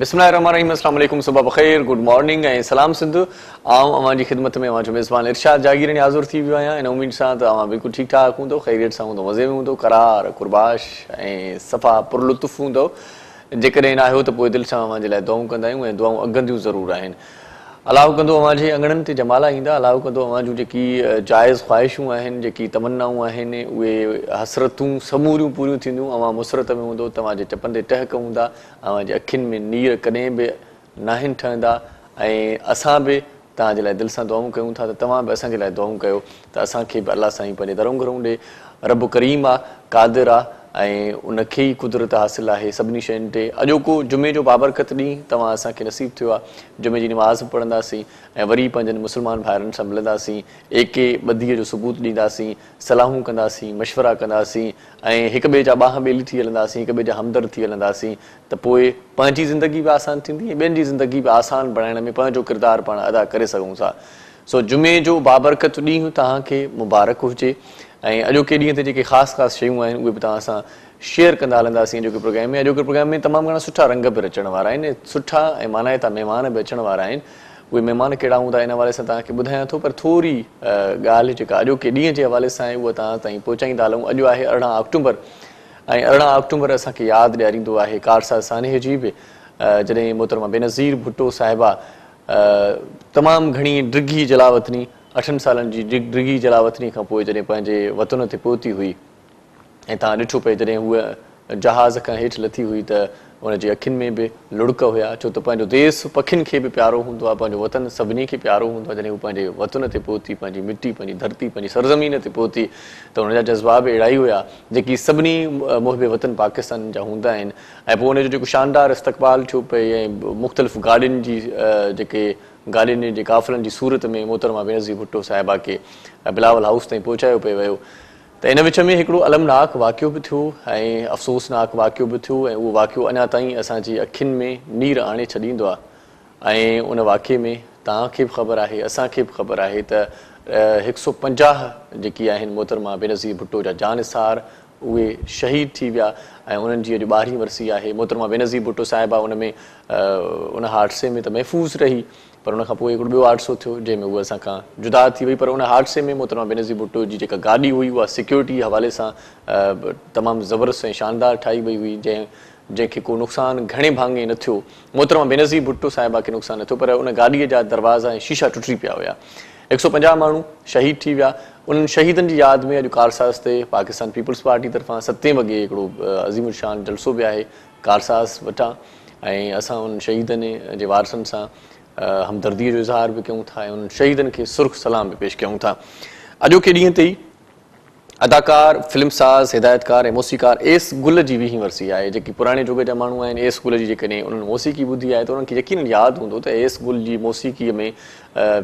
बिस्मा रमान सुबुह बख़ैर good morning ए सलाम सिंधु आऊं अव्हां जी खिदमत में मां चयोमान इर्शा जा जागीर हाज़ुरु थी वियो आहियां इन उमेद सां तव्हां बिल्कुलु ठीकु ठाक हूंदो ख़ैरियत सां हूंदो मज़े में हूंदो करार कुर्बाश ऐं सफ़ा पुर लुत्फ़ु हूंदो जेकॾहिं न आहियो त पोइ दिलि सां दुआऊं कंदा आहियूं ऐं दुआऊं अघंदियूं ज़रूरु आहिनि अलाउ कंदो अव्हां जे अङणनि ते जमाला ईंदा अलाउ कंदो अव्हां जूं जेकी जाइज़ ख़्वाहिशूं आहिनि जेकी तमनाऊं आहिनि उहे हसरतूं समूरियूं पूरियूं थींदियूं अव्हां मुसरत में हूंदो तव्हांजे चपनि ते टहक हूंदा अवांजे अखियुनि में नीर कॾहिं बि न आहिनि ठहंदा ऐं असां बि तव्हांजे लाइ दिलि सां दुआऊं कयूं था त तव्हां बि असांजे लाइ दुआऊं कयो त असांखे बि अलाह साईं पंहिंजे धरम धरम ॾे रब करीम आहे क़ादिर आहे ऐं उनखे ई क़ुदिरत हासिलु आहे सभिनी शयुनि ते अॼोको जुमे जो बाबरकत ॾींहुं तव्हां असांखे नसीबु थियो आहे जुमे जी नमाज़ पढ़ंदासीं ऐं वरी पंहिंजनि मुस्लमान ॿाहिरिनि सां मिलंदासीं एके ॿधीअ जो सबूत ॾींदासीं सलाहूं कंदासीं मशवरा कंदासीं ऐं हिक ॿिए जा ॿाह ॿेली थी हलंदासीं हिक ॿिए जा हमदर्द थी हलंदासीं त पोइ पंहिंजी ज़िंदगी बि आसान थींदी ॿियनि जी ज़िंदगी बि आसान बणाइण में पंहिंजो किरदारु पाण अदा करे सघूं था सो जुमे जो बाबरकत ॾींहुं तव्हांखे मुबारक हुजे ऐं अॼोके ॾींहं ते जेके ख़ासि ख़ासि शयूं आहिनि उहे बि तव्हां सां शेयर कंदा हलंदासीं अॼोके प्रोग्राम में अॼोके प्रोग्राम में तमामु घणा सुठा रंग बि अचण वारा आहिनि सुठा ऐं माना ता महिमान बि अचण वारा आहिनि उहे महिमान कहिड़ा हूंदा इन हवाले सां तव्हांखे ॿुधायां थो पर थोरी ॻाल्हि जेका अॼोके ॾींहं जे हवाले सां आहे उहा तव्हां ताईं पहुचाईंदा हलूं अॼु आहे अरिड़हं अक्टूबर ऐं अरिड़हं अक्टूबर असांखे यादि ॾियारींदो आहे कारसा साने जी बि जॾहिं मोहतरमा बेनज़ीर भुटो साहिबा तमामु घणी डिघी जलावतनी अठनि सालनि जी डिगिगी जलावतनी खां पोइ जॾहिं पंहिंजे वतन ते पहुती हुई ऐं तव्हां ॾिठो पए जॾहिं हूअ जहाज़ खां हेठि लथी हुई त हुनजे अखियुनि में बि लुड़क हुया छो त पंहिंजो देस पखियुनि खे बि प्यारो हूंदो आहे पंहिंजो वतन सभिनी खे प्यारो हूंदो आहे जॾहिं हू पंहिंजे वतन ते पहुती पंहिंजी मिटी पंहिंजी धरती पंहिंजी सरज़मीन ते पहुती त हुनजा बि अहिड़ा ई हुया जेकी सभिनी मोहबे वतन पाकिस्तान जा हूंदा आहिनि ऐं पोइ हुनजो जेको शानदार इस्तक़बाल थियो पए ऐं मुख़्तलिफ़ गाॾियुनि जी जेके गाॾियुनि जे काफ़िलनि जी सूरत में मोहतरमा बेनज़ी भुट्टो साहिबा खे बिलावल हाउस ताईं पहुचायो पियो वियो त हिन विच में हिकिड़ो अलमनाक वाक़ियो बि थियो ऐं अफ़सोसनाक वाक़ियो बि थियो ऐं उहो वाक़ियो अञा ताईं असांजी अखियुनि में नीर आणे छॾींदो आहे ऐं उन वाक़े में तव्हांखे बि ख़बर आहे असांखे बि ख़बर आहे त हिकु सौ पंजाह जेकी आहिनि मोहतरमा बेनज़ीर भुट्टो जा जानसार उहे शहीद थी विया ऐं उन्हनि जी अॼु ॿारहीं वरसी आहे मोहतरमा बेनज़ीर भुट्टो आहे उन में उन हादसे में त महफ़ूज़ रही पर हुनखां पोइ हिकिड़ो ॿियो हादसो थियो जंहिंमें उहा असांखां जुदा थी वई पर उन हादसे में मोहतरमा बेनज़ीर भुट्टो जी जेका गाॾी हुई उहा सिक्योरिटी हवाले सां तमामु ज़बरदस्त ऐं शानदार ठाही वई हुई जंहिं जंहिंखे को नुक़सानु घणे भाङे न थियो मोहतरमा बेनज़ीर भुट्टो साहिबा खे नुक़सानु न थियो पर उन गाॾीअ जा दरवाज़ा ऐं शीशा टुटी पिया हुया हिकु सौ पंजाह माण्हू शहीद थी विया उन्हनि शहीदनि जी यादि में अॼु कारसास ते पाकिस्तान पीपल्स पार्टी तरफ़ां सते वॻे हिकिड़ो अज़ीमुलशान जलसो बि आहे कारसास वटां ऐं असां उन शहीदनि जे वारसनि सां हमदर्दीअ जो इज़हार बि कयूं था ऐं उन शहीदनि खे सुर्खु सलाम बि पेश कयूं था अॼोके ॾींहं ते ई अदाकार फ़िल्मसाज़ हिदायतकार ऐं मौसीकार एस गुल जी वीह वरसी आहे जेकी पुराणे जुग जा माण्हू आहिनि एसि गुल जी जेकॾहिं उन्हनि मौसीक़ी ॿुधी आहे त उन्हनि खे यकीन यादि हूंदो त एस गुल जी मौसीक़ीअ में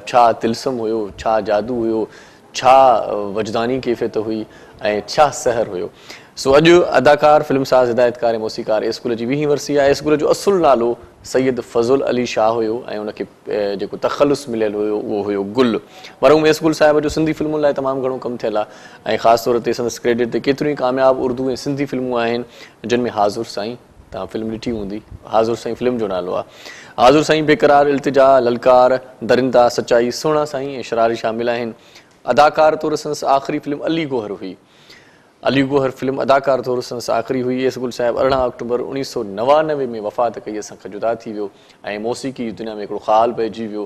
छा तिलसुमु हुयो छा जादू हुयो छा वजदानी कैफ़ियत हुई ऐं छा सहर हुयो सो अॼु अदाकार फ़िल्म साज़ हिदायतकार ऐं मौसीकार स्कूल जी वीहीं वर्सी आहे स्कूल जो असुलु नालो सैद फज़ुल अली शाह हुयो ऐं उनखे जेको तख़लुस मिलियल हुयो उहो हुयो गुल वरू स्कूल साहिब जो सिंधी फिल्मुनि लाइ तमामु घणो कमु थियलु आहे ऐं ख़ासि तौर ते संदसि क्रेडिट ते केतिरियूं ई कामयाबु उर्दू ऐं सिंधी फिल्मूं आहिनि जिन में हाज़ुर साईं तव्हां फिल्म ॾिठी हूंदी हाज़ुर साईं फिल्म जो नालो आहे हाज़ुर साईं बेकरार इल्तिजा ललकार दरिंदा सचाई सोणा साईं ऐं शरारी शामिल आहिनि अदाकार तौरु संदसि आख़िरी फिल्म अली गोहर हुई अली गोहर फिल्म अदाकार तौर सां आख़िरी हुई एसगुल साहिबु अरिड़हं अक्टूबर उणिवीह सौ नवानवे में वफ़ात कई असां जुदा थी वियो ऐं मौसीक़ी दुनिया में हिकिड़ो खाल पइजी वियो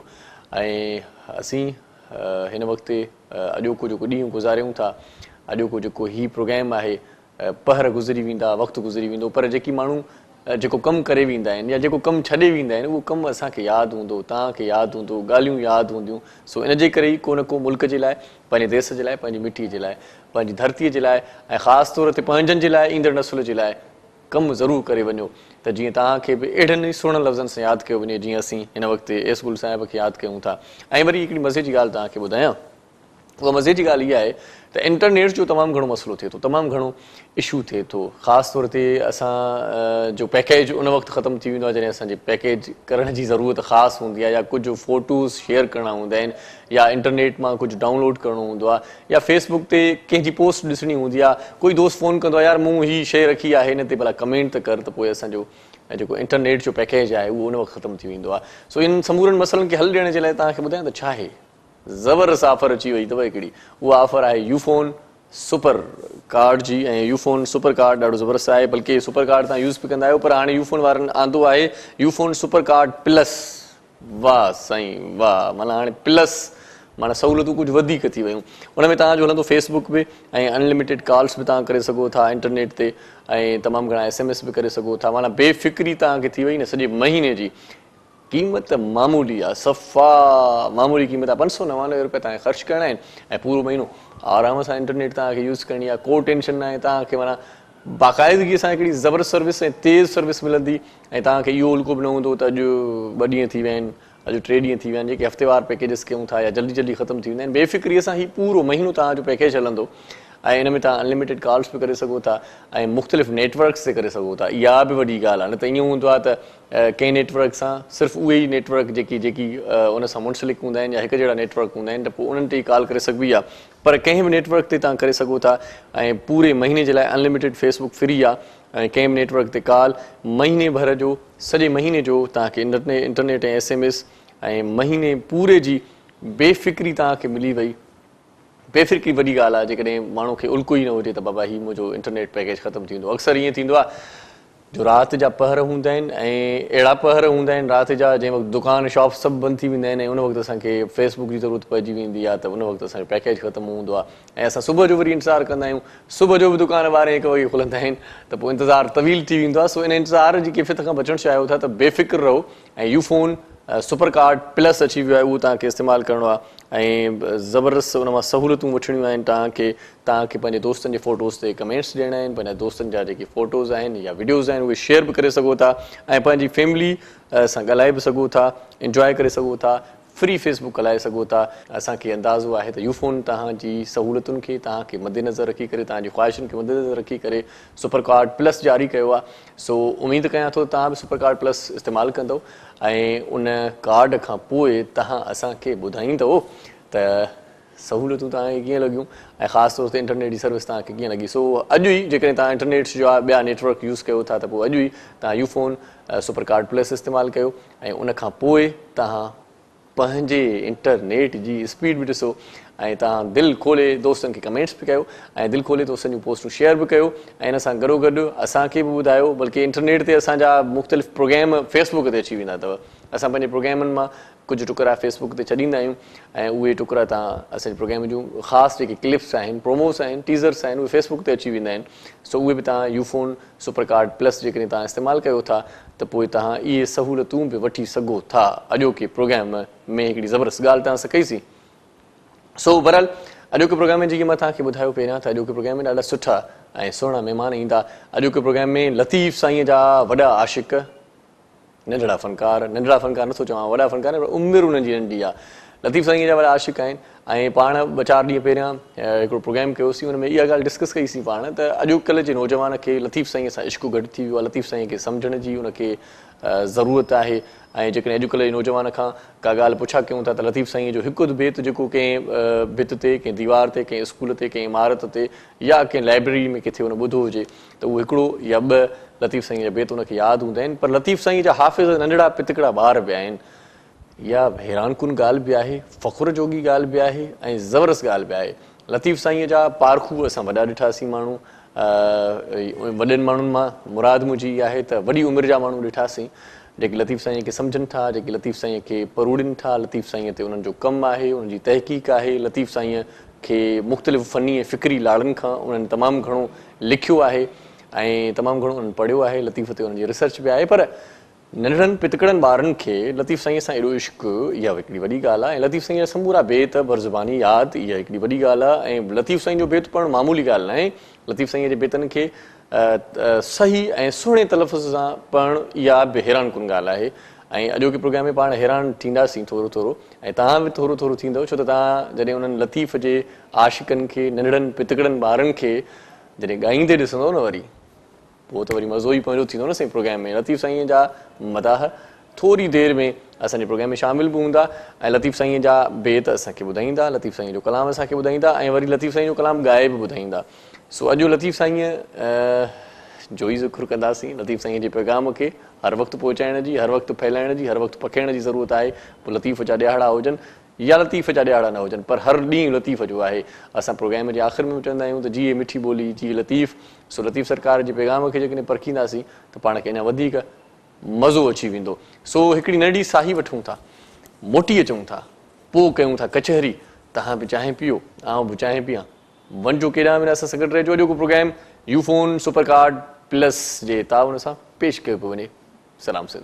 ऐं असीं हिन वक़्ति अॼो को जेको ॾींहुं गुज़ारियूं था अॼो को जेको हीउ प्रोग्राम आहे पहर गुज़री वेंदा वक़्तु गुज़री वेंदो पर जेकी माण्हू जेको कमु करे वेंदा आहिनि या जेको कमु छॾे वेंदा आहिनि उहो कमु असांखे यादि हूंदो तव्हांखे यादि हूंदो ॻाल्हियूं यादि हूंदियूं सो इन जे करे ई को न को मुल्क़ जे लाइ पंहिंजे देश जे लाइ पंहिंजी मिटीअ जे लाइ पंहिंजी धरतीअ जे लाइ ऐं ख़ासि तौर ते पंहिंजनि जे लाइ ईंदड़ नसुल जे लाइ कमु ज़रूरु करे वञो त जीअं तव्हांखे बि अहिड़नि ई सुहिणनि लफ़्ज़नि सां यादि कयो वञे जीअं असीं हिन वक़्तु एसबुल साहिब खे यादि कयूं था ऐं वरी हिकिड़ी मज़े जी ॻाल्हि तव्हांखे ॿुधायां उहा मज़े जी ॻाल्हि इहा आहे त इंटरनेट जो तमामु घणो मसलो थिए थो तमामु घणो इशू थिए थो ख़ासि तौर ते असां जो पैकेज उन वक़्तु ख़तमु थी वेंदो आहे जॾहिं असांजे पैकेज करण जी ज़रूरत ख़ासि हूंदी आहे या कुझु फ़ोटूज़ शेयर करणा हूंदा आहिनि या इंटरनेट मां कुझु डाउनलोड करिणो हूंदो आहे या फेसबुक ते कंहिंजी पोस्ट ॾिसणी हूंदी आहे कोई दोस्त फ़ोन कंदो आहे यार मूं हीअ शइ रखी आहे हिन ते भला कमेंट त कर त पोइ असांजो जेको इंटरनेट जो पैकेज आहे उहो उन वक़्तु ख़तमु थी वेंदो आहे सो इन समूरनि मसइलनि खे हल ॾियण जे लाइ तव्हांखे ॿुधायां त छा आहे ज़बरदस्त ऑफर अची वई अथव हिकिड़ी उहा ऑफर आहे यू फोन सुपर कार्ड जी ऐं यू फोन सुपर कार्ड ॾाढो ज़बरदस्त आहे बल्कि सुपर कार्ड तव्हां यूज़ बि कंदा आहियो पर हाणे यू फोन वारनि आंदो आहे U phone super card plus वाह साईं वाह माना हाणे प्लस माना सहूलियतूं कुझु वधीक थी वियूं उन में तव्हांजो हलंदो फेसबुक बि ऐं अनलिमिटेड कॉल्स बि तव्हां करे सघो था इंटरनेट ते ऐं तमामु घणा एस एम एस बि करे सघो था माना बेफ़िक्री तव्हांखे थी वई न सॼे महीने जी क़ीमत मामूली आहे सफ़ा मामूली क़ीमत आहे पंज सौ नवानवे रुपये तव्हांखे ख़र्चु करिणा आहिनि ऐं पूरो महीनो आराम सां इंटरनेट तव्हांखे यूज़ करिणी आहे को टेंशन न आहे तव्हांखे माना बाक़ाइदगीअ सां हिकिड़ी ज़बरदस्त सर्विस ऐं तेज़ सर्विस मिलंदी ऐं तव्हांखे इहो उल्को बि न हूंदो त अॼु ॿ ॾींहं थी विया आहिनि अॼु टे ॾींहं थी विया आहिनि जेके हफ़्तेवार पैकेजिस कयूं था या जल्दी जल्दी ख़तमु थी वेंदा आहिनि बेफ़िक्रीअ सां ई पूरो पैकेज हलंदो ऐं इन में तव्हां अनलिमिटेड कॉल्स बि करे सघो था ऐं मुख़्तलिफ़ नेटवर्क्स ते करे सघो था इहा बि वॾी ॻाल्हि आहे न त ईअं हूंदो आहे त कंहिं नेटवर्क सां सिर्फ़ु उहे ई नेटवर्क जेकी जेकी उन सां मुंसलिक हूंदा आहिनि या हिकु जहिड़ा नेटवर्क हूंदा आहिनि त पोइ उन्हनि ते ई कॉल करे सघिबी आहे पर कंहिं बि नेटवर्क ते तव्हां करे सघो था ऐं पूरे महीने जे लाइ अनलिमिटेड फेसबुक फ्री आहे ऐं कंहिं बि नेटवर्क ते कॉल महीने भर जो सॼे महीने जो तव्हांखे इंटरनेट ऐं एस एम एस ऐं महीने पूरे जी बेफ़िक्री तव्हांखे मिली वई बेफ़िक्री वॾी ॻाल्हि आहे जेकॾहिं माण्हू खे उल्को ई न हुजे त बाबा हीउ मुंहिंजो इंटरनेट पैकेज ख़तमु थींदो आहे अक्सर ईअं थींदो आहे जो राति जा पहर हूंदा आहिनि ऐं अहिड़ा पहर हूंदा आहिनि राति जा जंहिं वक़्तु दुकान शॉप सभु बंदि थी वेंदा आहिनि ऐं उन वक़्तु असांखे फेसबुक जी ज़रूरत पइजी वेंदी आहे त उन वक़्तु असांजो पैकेज ख़तमु हूंदो आहे ऐं असां सुबुह जो वरी इंतज़ारु कंदा आहियूं सुबुह जो बि दुकान वारे हिकु वॻे खुलंदा आहिनि त पोइ इंतज़ारु तवील थी वेंदो आहे सो इन इंतज़ार जी किफ़त खां बचणु चाहियो था त बेफ़िक्र रहो ऐं U phone super card plus अची वियो आहे उहो तव्हांखे इस्तेमालु करिणो आहे ऐं ज़बरदस्तु उन मां सहूलियतूं वठणियूं आहिनि तव्हांखे तव्हांखे पंहिंजे दोस्तनि जे फ़ोटोस ते कमेंट्स ॾियणा आहिनि पंहिंजे दोस्तनि जा जेके फ़ोटोस आहिनि या वीडियोज़ आहिनि उहे शेयर बि करे सघो था ऐं पंहिंजी फैमिली सां ॻाल्हाए बि सघो था इंजॉय करे सघो था फ्री फेसबुक हलाए सघो था असांखे अंदाज़ो आहे त यू फ़ोन तव्हांजी सहूलियतुनि खे तव्हांखे मदेनज़र रखी करे तव्हांजी ख़्वाहिशुनि खे मदेनज़र रखी करे सुपर कार्ड प्लस जारी कयो आहे सो उमेदु कयां थो तव्हां बि सुपर कार्ड प्लस इस्तेमालु कंदव ऐं उन कार्ड खां पोइ तव्हां असांखे ॿुधाईंदव त सहूलियतूं तव्हांखे कीअं लॻियूं ऐं ख़ासि तौर ते इंटरनेट जी सर्विस तव्हांखे कीअं लॻी सो अॼु ई जेकॾहिं तव्हां इंटरनेट जो आहे ॿिया नेटवर्क यूज़ कयो था त पोइ अॼु ई तव्हां U phone super card plus इस्तेमालु कयो ऐं उनखां पोइ तव्हां पंहिंजे इंटरनेट जी स्पीड बि ॾिसो ऐं तव्हां दिलि खोले दोस्तनि खे कमेंट्स बि कयो ऐं दिलि खोले दोस्तनि जूं पोस्टूं शेयर बि कयो ऐं हिन सां गॾो गॾु असांखे बि ॿुधायो बल्कि इंटरनेट ते असांजा मुख़्तलिफ़ प्रोग्राम फेसबुक ते अची वेंदा अथव असां पंहिंजे प्रोग्रामनि मां कुझु टुकड़ा फेसबुक ते छॾींदा आहियूं ऐं उहे टुकड़ा तव्हां असांजे प्रोग्राम जूं ख़ासि जेके क्लिप्स आहिनि प्रोमोस आहिनि टीज़र्स आहिनि उहे फेसबुक ते अची वेंदा आहिनि सो उहे बि तव्हां यूफ़ोन सुपर कार्ड प्लस जेकॾहिं तव्हां इस्तेमालु कयो था त पोइ तव्हां इहे सहूलियतूं बि वठी सघो था अॼोके प्रोग्राम में हिकिड़ी ज़बरदस्त ॻाल्हि तव्हां सां कईसीं सो बरल अॼुके प्रोग्राम में जीअं मां तव्हांखे ॿुधायो पहिरियां त अॼोके प्रोग्राम में ॾाढा सुठा ऐं सुहिणा महिमान ईंदा अॼोके प्रोग्राम में लतीफ़ साईंअ जा वॾा आशिक नंढड़ा फ़नकार नंढड़ा फ़नकार नथो चवां वॾा फ़नकार पर उमिरि हुननि जी नंढी आहे लतीफ़ साईंअ जा वॾा आशिक आहिनि ऐं पाण ॿ चारि ॾींहं पहिरियां हिकिड़ो प्रोग्राम कयोसीं हुन में इहा ॻाल्हि डिस्कस कईसीं पाण त अॼुकल्ह जे नौजवान खे लतीफ़ साईंअ सां इश्कू गॾु थी वियो आहे लतीफ़ साईं खे सम्झण जी हुनखे ज़रूरत आहे ऐं जेकॾहिं अॼुकल्ह जे नौजवान खां का ॻाल्हि पुछा कयूं था त लतीफ़ साईं जो हिकु भेत जेको कंहिं भित ते कंहिं दीवार ते कंहिं स्कूल ते कंहिं इमारत ते या कंहिं लाइब्रेरी में किथे हुन ॿुधो हुजे त उहो हिकिड़ो या ॿ लतीफ़ साईं जा भेत हुनखे यादि हूंदा आहिनि पर लतीफ़ साईं जा हाफ़िज़ नंढिड़ा पितकड़ा ॿार बि आहिनि या हैरान कुन ॻाल्हि बि आहे फ़खुर जोगी ॻाल्हि बि आहे ऐं ज़बरस्त ॻाल्हि बि आहे लतीफ़ साईंअ जा पारखू असां वॾा ॾिठासीं माण्हू वॾनि माण्हुनि मां मुराद मुंहिंजी इहा आहे त वॾी उमिरि जा माण्हू ॾिठासीं जेके लतीफ़ साईं खे सम्झनि था जेके लतीफ़ साईं खे परूड़नि था लतीफ़ साईं ते उन्हनि जो कमु आहे उन्हनि जी तहक़ीक़ आहे लतीफ़ साईंअ खे मुख़्तलिफ़ फ़नी ऐं फ़िक्री लाड़नि खां उन्हनि तमामु घणो लिखियो आहे ऐं तमामु घणो उन्हनि पढ़ियो आहे लतीफ़ ते उन्हनि जी रिसर्च बि आहे पर नंढड़नि पितकड़नि ॿारनि खे लतीफ़ साईंअ सां एॾो इश्क इहा हिकिड़ी वॾी ॻाल्हि आहे ऐं लतीफ़ साईं जा समूरा बेत बरज़ुबबानी यादि इहा हिकिड़ी वॾी ॻाल्हि आहे ऐं लतीफ़ साईं जो बेत पढ़णु मामूली ॻाल्हि न आहे लतीफ़ साईं जे बेतन खे सही ऐं सुहिणे तलफ़ सां पढ़णु इहा बि हैरान कुन ॻाल्हि आहे ऐं अॼोके प्रोग्राम में पाण हैरान थींदासीं थोरो थोरो ऐं तव्हां बि थोरो थोरो थींदो छो त तव्हां जॾहिं उन्हनि लतीफ़ जे आशिक़नि खे नंढड़नि पितकड़नि ॿारनि खे जॾहिं ॻाईंदे ॾिसंदो न वरी पोइ त वरी मज़ो ई पंहिंजो थींदो न साईं प्रोग्राम में लतीफ़ साईंअ जा मदाह थोरी देरि में असांजे प्रोग्राम में शामिलु बि हूंदा ऐं लतीफ़ साईंअ जा बेत असांखे ॿुधाईंदा लतीफ़ साईंअ जो कलाम असांखे ॿुधाईंदा ऐं वरी लतीफ़ साईं जो कलाम ॻाए बि ॿुधाईंदा सो अॼु लतीफ़ साईंअ जो ई ज़िक्र कंदासीं लतीफ़ साईंअ जे पैगाम खे हर वक़्तु पहुचाइण जी हर वक़्तु फैलाइण जी हर वक़्तु पखिण जी ज़रूरत आहे पोइ लतीफ़ जा ॾिआारा हुजनि या लतीफ़ जा ॾिआारा न हुजनि पर हर ॾींहुं लतीफ़ जो आहे असां प्रोग्राम जे आख़िरि में चवंदा आहियूं त जीअं मिठी ॿोली जीअं लतीफ़ सो लतीफ़ सरकार जे पैगाम खे जेकॾहिं परखींदासीं त पाण खे अञा वधीक मज़ो अची वेंदो सो हिकिड़ी नंढी साही वठूं था मोटी अचूं था पोइ कयूं था कचहरी तव्हां बि चांहि पीओ आउं बि चांहि पीआं ون جو کو program Ufone super card plus جے پیش کے سلام پہ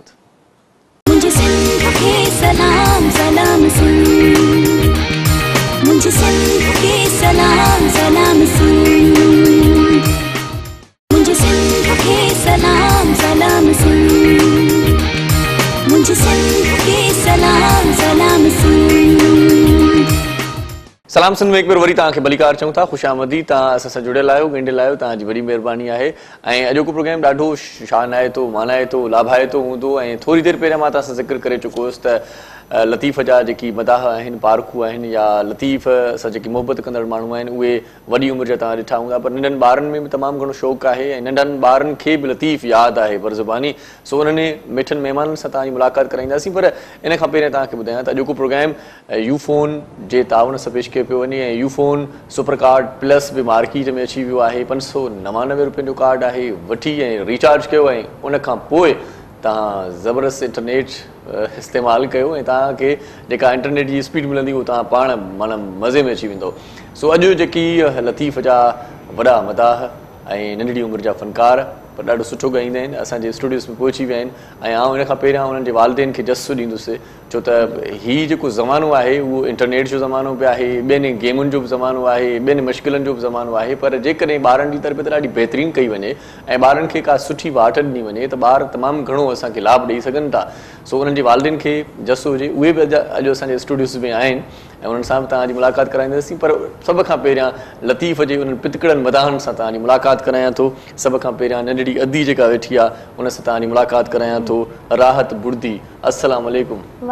सलाम सिंध में हिकु भेर वरी तव्हांखे बलीकार चऊं था ख़ुशामदी तव्हां असां सां जुड़ियल आहियो गंडियल आहियो तव्हांजी वॾी महिरबानी आहे ऐं अॼोको प्रोग्राम ॾाढो शानाए थो मानाए थो लाभाए थो हूंदो ऐं थोरी देरि पहिरियां मां तव्हां सां ज़िक्र करे चुको हुउसि त लतीफ़ जा जेकी मदाह आहिनि पारखूं आहिनि या लतीफ़ सां जेके मुहबत कंदड़ माण्हू आहिनि उहे वॾी उमिरि जा तव्हां ॾिठा हूंदा पर नंढनि ॿारनि में बि तमामु घणो शौक़ु आहे ऐं नंढनि ॿारनि खे बि लतीफ़ यादि आहे वर ज़बानी सो उन्हनि मिठनि महिमाननि सां तव्हांजी मुलाक़ात कराईंदासीं पर इन खां पहिरियों तव्हांखे ॿुधायां त अॼोको प्रोग्राम यू फ़ोन जे तावन सां पेश कयो पियो वञे ऐं U phone super card plus बि मार्केट में अची वियो आहे पंज सौ नवानवे रुपियनि जो कार्ड आहे वठी ऐं रिचार्ज कयो ऐं उनखां पोइ तव्हां ज़बरदस्तु इंटरनेट इस्तेमालु कयो ऐं तव्हांखे जेका इंटरनेट जी स्पीड मिलंदी उहा तव्हां पाण माना मज़े में अची वेंदो सो अॼु जेकी लतीफ़ जा वॾा मदाह ऐं नंढड़ी उमिरि जा फ़नकार ॾाढो सुठो ॻाईंदा आहिनि असांजे स्टूडियोस में पहुची विया आहिनि ऐं आउं हिन खां पहिरियां हुननि जे वालदेन खे जसु ॾींदुसि छो त हीउ जेको ज़मानो आहे उहो इंटरनेट जो ज़मानो बि आहे ॿियनि गेमुनि जो बि ज़मानो आहे ॿियनि मुश्किलनि जो बि ज़मानो आहे पर जेकॾहिं ॿारनि जी तरबियत ॾाढी बहितरीन कई वञे ऐं ॿारनि खे का सुठी वाट ॾिनी वञे त ॿार तमामु घणो असांखे लाभ ॾेई सघनि था सो उन्हनि जे वालियुनि खे जस हुजे उहे बि अॼु अॼु असांजे स्टूडियोस में आहिनि ऐं उन्हनि सां बि तव्हांजी मुलाक़ात कराईंदासीं पर सभ खां पहिरियां लतीफ़ जे उन्हनि पितकड़नि मदाहनि सां तव्हांजी मुलाक़ात करायां थो सभ खां पहिरियां नंढड़ी अदी जेका वेठी आहे उन सां तव्हांजी मुलाक़ात करायां थो राहत बुर्दी असले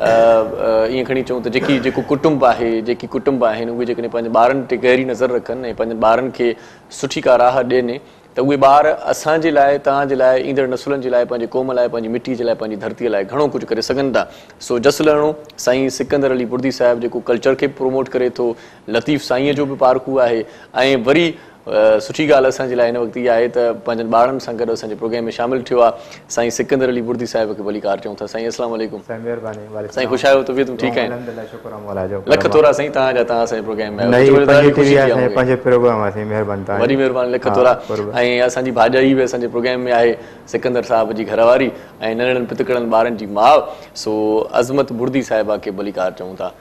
ईअं खणी चऊं त जेकी जेको कुटुंब आहे जेकी कुटुंब आहिनि उहे जेकॾहिं पंहिंजे ॿारनि ते गहरी नज़र रखनि ऐं पंहिंजनि ॿारनि खे सुठी का राह ॾियनि त उहे ॿार असांजे लाइ तव्हांजे लाइ ईंदड़ नसुलनि जे लाइ पंहिंजे क़ौम लाइ पंहिंजी मिटीअ जे लाइ पंहिंजी धरतीअ लाइ घणो कुझु करे सघनि था सो जस लहणो साईं सिकंदर अली बुर्दी साहिबु जेको कल्चर खे प्रोमोट करे थो लतीफ़ साईंअ जो बि पारकू आहे ऐं वरी सुठी ॻाल्हि असांजे लाइ हिन वक़्तु इहा आहे त पंहिंजनि ॿारनि सां गॾु असांजे प्रोग्राम में शामिलु थियो आहे साईं सिकंदर अली बुर्दी साहिब खे भली कार चऊं था साईं साईं साईं ख़ुशि आहियो तबियत ठीकु आहे लख लख थोरा थोरा तव्हांजा तव्हां असांजे प्रोग्राम में वॾी महिरबानी ऐं असांजी भाॼाई बि असांजे प्रोग्राम में आहे सिकंदर साहिब जी घरवारी ऐं नंढड़नि पितकड़नि ॿारनि जी माउ सो अज़मत बुर्दी साहिबा खे भली कार चऊं था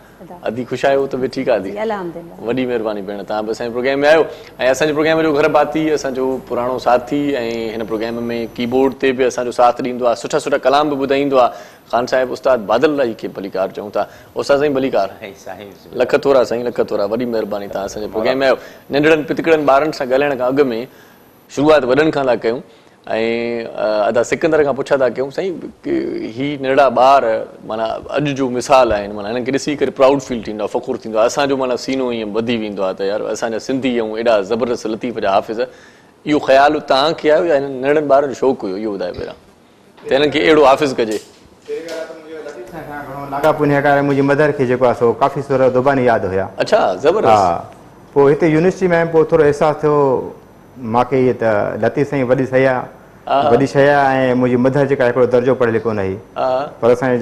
अधी ख़ुशि आहियो त बि ठीकु आहे अधी वॾी महिरबानी भेण तव्हां बि असांजे प्रोग्राम में आहियो ऐं असांजे प्रोग्राम जो घर भाती असांजो पुराणो साथी ऐं हिन प्रोग्राम में कीबोर्ड ते बि असांजो साथ ॾींदो आहे सुठा सुठा कलाम बि ॿुधाईंदो आहे ख़ान استاد उस्ताद बादल राई खे भलीकार चऊं था साईं भलीकार लख थोरा साईं लख थोरा वॾी महिरबानीनि पितड़नि ॿारनि सां ॻाल्हाइण खां अॻु में शुरूआति वॾनि खां था कयूं ऐं अदा सिकंदर खां पुछा था कयूं साईं की ही नंढा ॿार माना अॼु जो मिसाल आहिनि माना हिननि खे ॾिसी करे प्राउड फील थींदो आहे फ़खुरु थींदो आहे असांजो माना सीनो ईअं वधी वेंदो आहे त यार असांजा सिंधी ऐं हेॾा ज़बरदस्तु लतीफ़ जा आफ़िज़ इहो ख़्यालु तव्हांखे आयो या नंढनि ॿारनि जो शौंक़ु हुयो इहो ॿुधायो पहिरियां त हिननि खे अहिड़ो आफ़िज़ कजे पोइ हिते अहसासु थियो मूंखे वॾी शइ आहे ऐं मुंहिंजी मदर जेका दर्जो पढ़ियल कोन ही परा साईं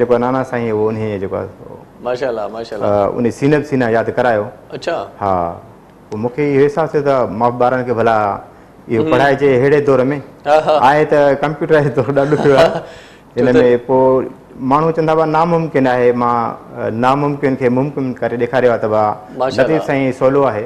सीनम सीना यादि करायो हा मूंखे इहो अहसासु थियो त ॿारनि खे भला इहो पढ़ाइजे अहिड़े दौर में आहे त कंप्यूटर चवंदा हुआ नामुमकिन आहे मां नामुमकिन खे मुमकिन करे ॾेखारियो आहे तोलो आहे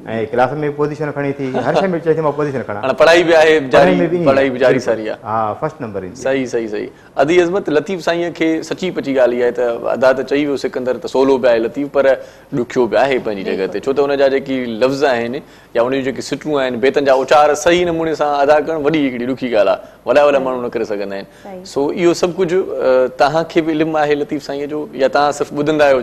सची पची ॻाल्हि ई आहे त अदा त चई वियो त आहे लतीफ़ पर ॾुखियो बि आहे पंहिंजी जॻह ते छो त हुन जा जेकी लफ़्ज़ आहिनि या हुन जेकी सिटूं आहिनि बेतनि जा उचार सही नमूने सां अदा करणु वॾी हिकिड़ी ॾुखी ॻाल्हि आहे वॾा वॾा माण्हू न करे सघंदा आहिनि सो इहो सभु कुझु तव्हांखे बि इल्मु आहे लतीफ़ साईं जो या तव्हां सिर्फ़ु ॿुधंदा आहियो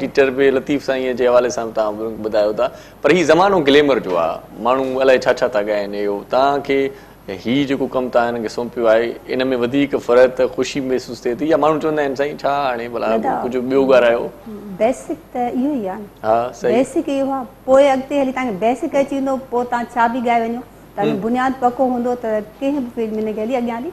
टीचर बि लतीफ़ साईंअ जे हवाले सां तव्हां ॿुधायो था पर हीउ ज़मानो ग्लैमर जो आहे माण्हू अलाए छा छा था ॻाइनि इहो तव्हांखे हीउ जेको कमु तव्हां हिन खे सौंपियो आहे इन में वधीक फ़र्क़ु त ख़ुशी महसूसु थिए थी या माण्हू चवंदा आहिनि साईं छा हाणे भला कुझु ॿियो ॻाल्हायो बेसिक त इहो ई आहे बेसिक इहो आहे पोइ अॻिते हली तव्हांखे बेसिक अची वेंदो पोइ तव्हां छा बि ॻाए वञो तव्हांजो बुनियादु पको हूंदो त कंहिं बि फील्ड में न अॻियां हली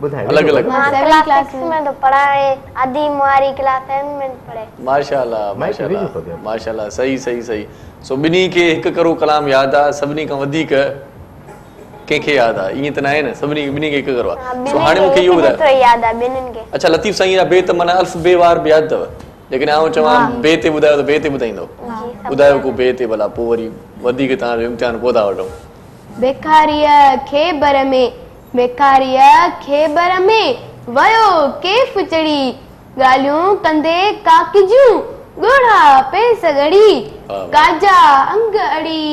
بوده الگ माशा کلاس ۾ پڙه آهي ادي مواري ڪلاس ۾ پڙه ماشاءالله ماشاءالله ماشاءالله صحيح صحيح صحيح سو بني کي هڪ کرو ڪلام ياد آهي سڀني کان وڌيڪ ڪه ڪه ياد آهي ائين نه آهي نه سڀني بني کي هڪ کرو هاڻي کي ياد آهي بني کي اچا لطيف صحيح به ته منه ألف بيوار به ياد آهي لكن آ چوان به ته ٻڌايو ته به ته ٻڌائيندو ٻڌايو کو बेकारी खे में वयो केफ फुचड़ी गालियों कंदे काकी जूं गोढ़ा पेसगड़ी गाजा अंग अड़ी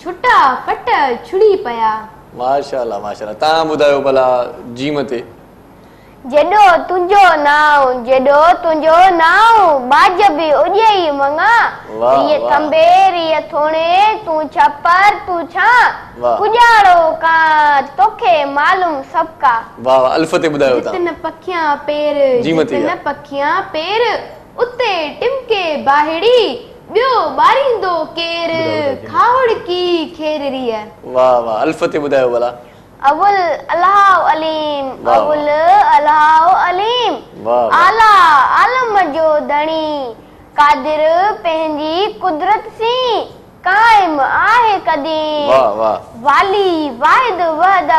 छुटा पट छुड़ी पया माशाल्लाह माशाल्लाह ता बुदायो भला जीम ते जेडो तुजो नाव जेडो तुजो नाव बाज भी उजेई ये कंबेर ये थोने तू छपर तू छा पुजाड़ो का तोखे मालूम सबका वाह वाह अल्फते बुदायो ता जितने पखियां पैर जितने पखियां पैर उते टिमके बाहेड़ी ब्यो बारिंदो केर खावड़ की खेररी है वाह वाह अल्फते बुदायो वाला अवल अलाव अलीम अवल अलाव अलीम आला आलम जो قادر پہنجی قدرت سی قائم آہ قدیم والی واحد وحدہ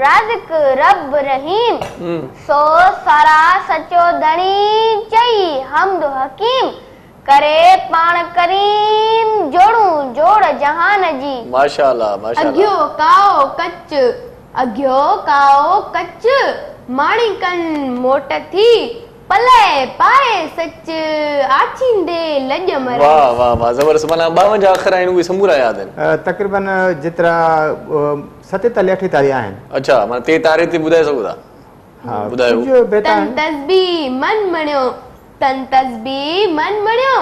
رازق رب رحیم سو سارا سچو دنی چاہی حمد و حکیم کرے پان کریم جوڑوں جوڑ جہان جی ماشاءاللہ اگیو کاؤ کچ اگیو کاؤ کچ مانکن موٹ تھی Pale, pae, sachu, achinde, lajamara. Wow, wow, wow. Zabar, so malam, bawa jah akhara inu isam bura ya den. Eh, takriban eh, jitra eh, sate tali akhi tari ahen. Acha, man te tari te budai sa buda. Budai hu. Tan tasbi, man manyo. Tan tasbi, man manyo.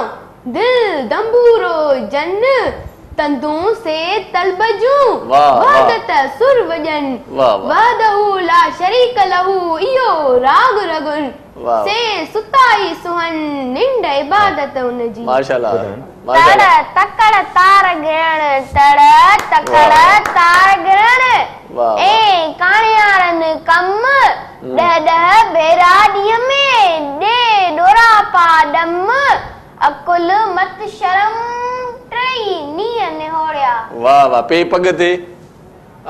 تندوں سے تلبجو واہ تا سر وجن واہ وا دو لا شریک له you راغ رگن واہ سے ستاي سُهن نند عبادت اون جي ماشاءاللہ نا تکڙا تار گهڻ تڙا تکڙا تار گره واه اي ڪان يارن ڪم دها دها بهرا अकुल मत शर्म ट्रई नी ने होड़या वाह वाह पे पग ते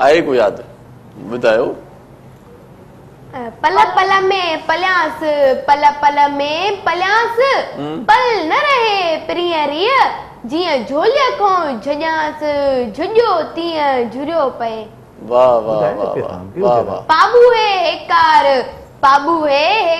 आए को याद बतायो पल पल में पल्यास पल पल में पल्यास पल न रहे प्रिय रिय जिय झोलय को झजास झुजो तिय झुरो पए वाह वाह वाह वाह बाबू है हेकार बाबू है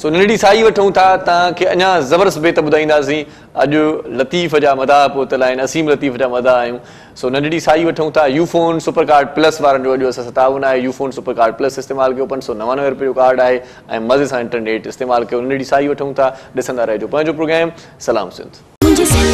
सो नंढी साई वठूं था तव्हांखे अञा ज़बरदस्त बेत ॿुधाईंदासीं अॼु लतीफ़ जा मदा पोतल आहिनि असीम लतीफ़ जा मदा आहियूं सो नंढड़ी साई वठूं था U phone super card plus वारनि जो अॼु असां सतावन आहे U phone super card plus इस्तेमालु कयो पंज सौ नवानवे जो कार्ड आहे ऐं मज़े सां इंटरनेट इस्तेमालु कयो नंढड़ी साई वठूं था ॾिसंदा रहिजो पंहिंजो प्रोग्राम सलाम सिंध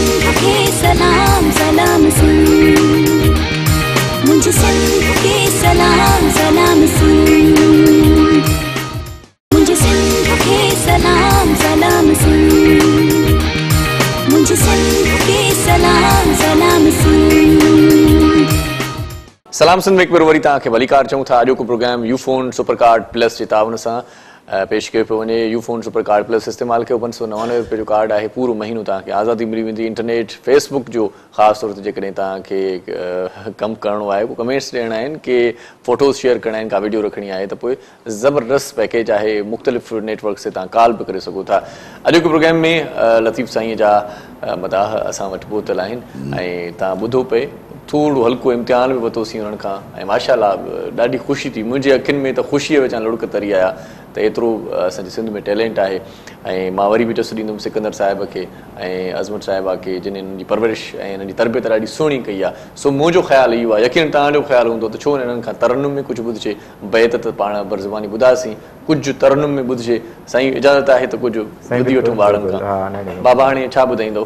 سلام سن میں ایک بار وی تاکہ ولی کار کو program Ufone super card plus چاؤن سا पेश कयो पियो वञे U phone super card plus इस्तेमालु कयो पंज सौ नवानवे रुपए जो कार्ड आहे पूरो महीनो तव्हांखे आज़ादी मिली वेंदी इंटरनेट फेसबुक जो ख़ासि तौर ते जेकॾहिं तव्हांखे कमु करिणो आहे पोइ कमेंट्स ॾियणा आहिनि के फोटोस शेयर करिणा आहिनि का वीडियो रखणी आहे त पोइ ज़बरदस्त पैकेज आहे मुख़्तलिफ़ नेटवर्क ते तव्हां कॉल बि करे सघो था अॼु के प्रोग्राम में लतीफ़ साईं जा मदाह असां वटि पहुतल आहिनि ऐं तव्हां ॿुधो पए थोरो हल्को इम्तिहान बि वरितोसीं हुननि खां ऐं माशाला ॾाढी ख़ुशी थी मुंहिंजे अख़ियुनि में त ख़ुशीअ जे विचां लुड़क तरी आया त एतिरो असांजे सिंध में टैलेंट आहे ऐं मां वरी बि ॾिसो ॾींदुमि सिकन्दर साहिब खे ऐं अजमर साहिबा खे जिन हिननि जी परवरिश ऐं हिननि जी तरबियत ॾाढी सुहिणी कई आहे सो मुंहिंजो ख़्यालु इहो आहे यकीन तव्हांजो ख़्यालु हूंदो त छो हिननि खां तरन में कुझु ॿुधजे बहित प पाण बरज़बानी ॿुधासीं कुझु तरन में ॿुधजे साईं इजाज़त आहे त कुझु छा ॿुधाईंदो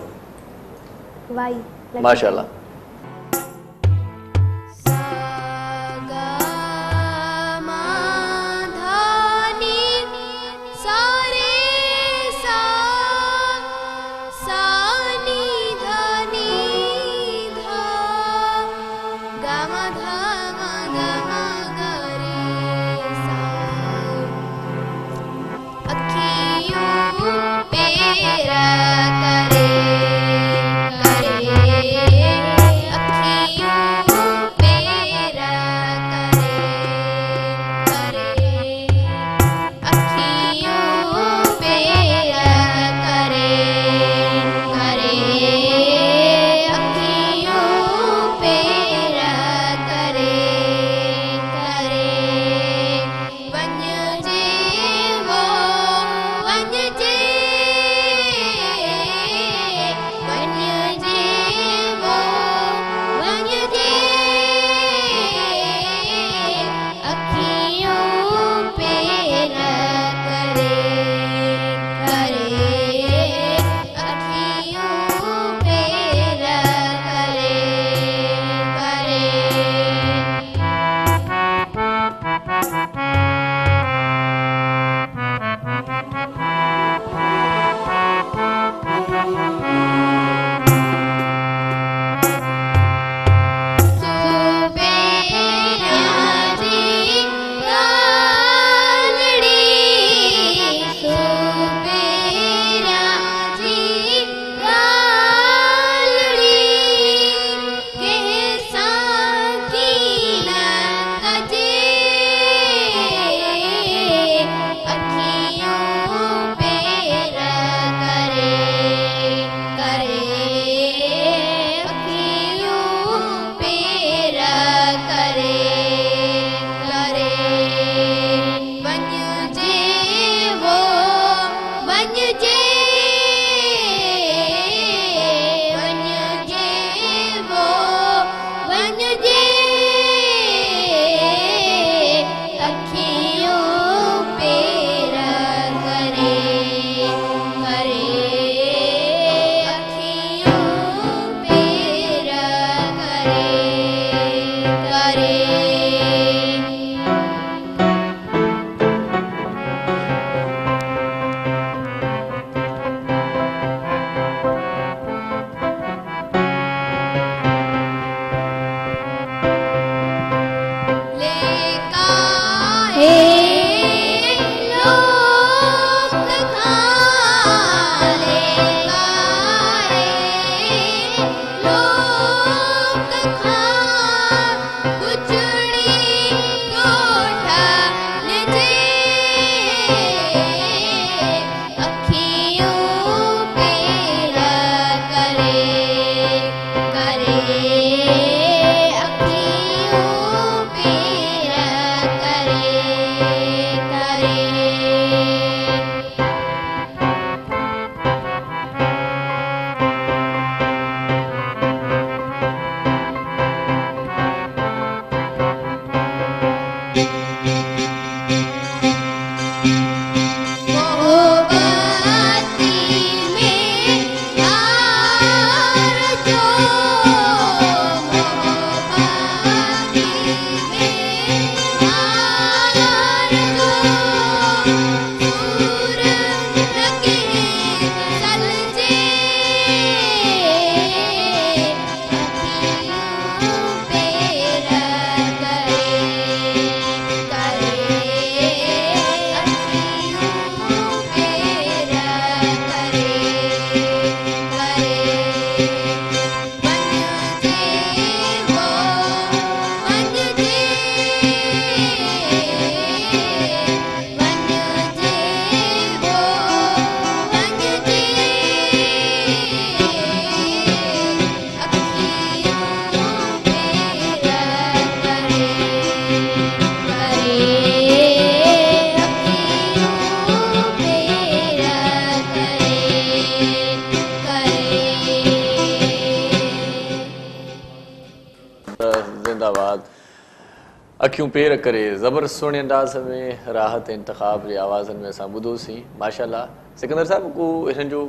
अखियूं पेर करे ज़बर सुहिणे अंदाज़ में राहत इंतिखाब जे आवाज़नि में असां ॿुधोसीं माशाला सिकंदर साहिबु को हिननि जो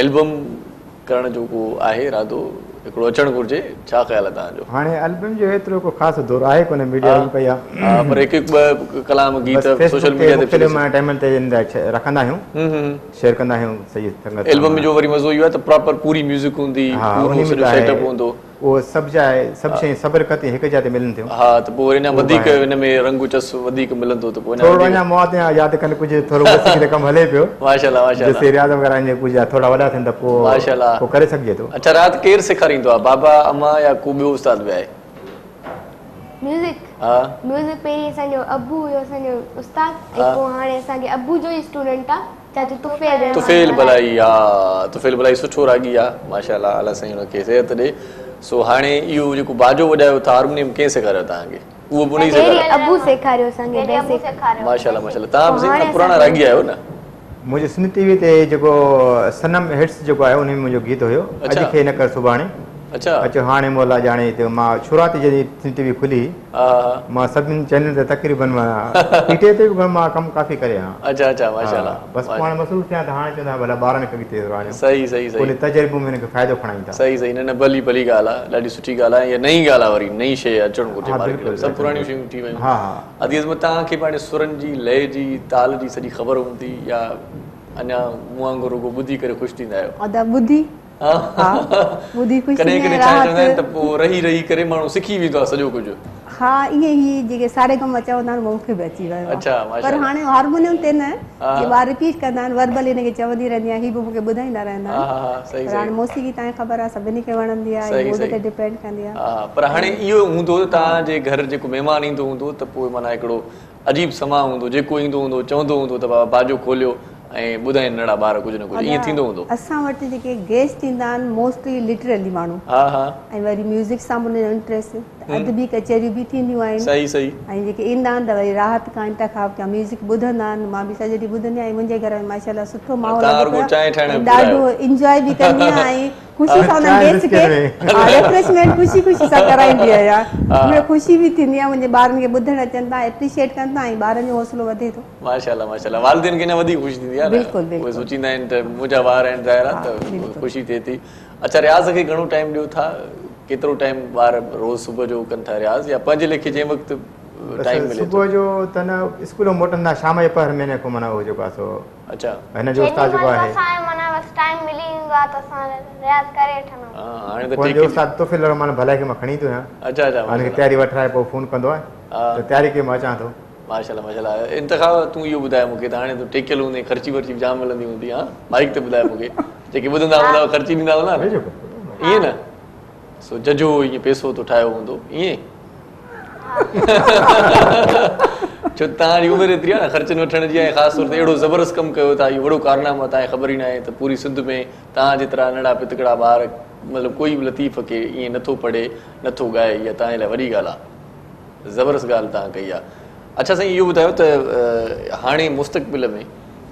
एल्बम करण जो को आहे इरादो हिकिड़ो अचणु घुरिजे छा ख़्यालु आहे तव्हांजो हाणे एल्बम जो एतिरो को ख़ासि दौरु आहे कोन मीडिया रखंदा आहियूं मज़ो इहो आहे त प्रॉपर पूरी म्यूज़िक हूंदी उहे सभु जा सभु शयूं सबर कते हिक जा ते मिलनि थियूं हा त पोइ इन वधीक इन में रंगु चस वधीक मिलंदो त पोइ थोरो अञा मो ते यादि कन कुझु थोरो वधीक रकम हले पियो माशाल्लाह माशाल्लाह जे सिरयाद वगैरह जे कुझु आ थोरा वॾा थिन त पोइ माशाल्लाह पोइ करे सघजे थो अच्छा रात केर सिखारींदो आ बाबा अमा या को बि उस्ताद बि आहे म्यूजिक हा म्यूजिक पेरी सने अबू यो सने उस्ताद ए को हाणे सने अबू जो ही स्टूडेंट आ चाचा भलाई आ तू भलाई सुठो रागी आ माशाल्लाह आला सो हाणे इहो जेको बाजो वॼायो था हारमोनियम कंहिं सेखारियो तव्हांखे उहो बि नई सेखारियो अबू सेखारियो असांखे बे सेखारियो माशाल्लाह माशाल्लाह तव्हां बि पुराणा रागी आयो ना मुझे सुनी टीवी ते जेको सनम हिट्स जेको आयो उन में मुंहिंजो गीत हुयो अॼु खे न कर सुभाणे अच्छा अच्छा हाँ ने मोला जाने तो माँ शुरुआती जनी थिंटी भी खुली माँ सब चैनल से तकरीबन माँ इटे तो भी कम काफी करे हाँ अच्छा अच्छा माशाल्लाह बस पुआने मसूल क्या था हाँ चंदा बला बारह ने कभी तेज रहा सही सही सही कोई तजरबु में ने फायदा खड़ा था सही सही ने ने बली बली गाला लड़ी सूटी गाला ये नई गाला वरी नई शे अच्छा उनको टीम आ सब पुरानी शे टीम है हाँ हाँ अधिकतम ताँ के पाने सुरन जी लय जी ताल जी खबर या बुद्धि करे खुश बुद्धि ॿुधी ख़ुशी में राहत त पोइ रही रही करे माण्हू सिखी वेंदो आहे सॼो कुझु हा ईअं ई जेके सारे कम चवंदा आहिनि अजीब समा हूंदो जेको ईंदो हूंदो चवंदो हूंदो त बाबा बाजो खोलियो ऐं ॿुधाईंदा ॿार कुझु न कुझु ईअं थींदो हूंदो असां वटि जेके गेस्ट ईंदा आहिनि मोस्टली लिटरली माण्हू हा हा ऐं वरी म्यूज़िक सां हुन जो इंट्रेस्ट अदबी कचहरियूं बि थींदियूं आहिनि सही सही ऐं जेके ईंदा आहिनि त वरी राहत कान त खाओ कया म्यूज़िक ॿुधंदा आहिनि मां बि सॼो ॾींहुं ॿुधंदी आहियां मुंहिंजे घर में माशाला सुठो माहौल ॾाढो इंजॉय बि कंदी खुशी सां न ॾेस खे एप्रेस ख़ुशी ख़ुशी सां कराईंदी आहियां उहे ख़ुशी बि थींदी आहे मुंहिंजे ॿारनि खे ॿुधणु अचनि था एप्रिशिएट कनि था ऐं ॿारनि जो हौसलो वधे थो माशाल्लाह माशाल्लाह वालदेन खे वधीक ख़ुशी थींदी आहे बिल्कुलु उहे सोचींदा आहिनि त मुंहिंजा ॿार आहिनि ज़ाहिर आहे त ख़ुशी थिए थी अच्छा रियाज़ खे घणो टाइम ॾियो था केतिरो टाइम ॿार रोज़ु सुबुह जो कनि था रियाज़ या लेखे जंहिं वक़्तु تھائیم ملے صبح جو تن اسکول موٹن دا شامے پر میں نے کو مناو جو کا سو اچھا ہن جو استاد جو ہے شامے منا وقت ٹائم ملی وا تو اساں ریاض کرے تھنو ہاں ہن تو ٹھیک ہے صاحب طفیل الرحمن بھلائی کے میں کھڑی تو اچھا اچھا تیاری وٹھائے پو فون کندو ہے تیاری کی ما چاہندو ماشاءاللہ ماشاءاللہ انتخاب تو یوں بتائے مکے تے ہن تو ٹیکل ہوندے خرچی ورچی جامل ہندی ہندی ہاں مائیک تے بلائے مکے کہ بتنداں ہو خرچی دیندا ہو نا ای نہ سو ججو یہ پیسوں تو اٹھائے ہوندو छो तव्हांजी उमिरि एतिरी आहे न ख़र्चनि वठण जी ऐं ख़ासि तौर ते अहिड़ो ज़बरदस्त कमु कयो था इहो वॾो कारनामो तव्हांखे ख़बर ई न आहे त पूरी सिंध में तव्हां जेतिरा नंढा पितकड़ा ॿार मतिलबु कोई बि लतीफ़ खे ईअं नथो पढ़े नथो ॻाए इहा तव्हांजे लाइ वॾी ॻाल्हि आहे ज़बरदस्त ॻाल्हि तव्हां कई आहे अच्छा साईं इहो ॿुधायो त हाणे मुस्तक़बिल में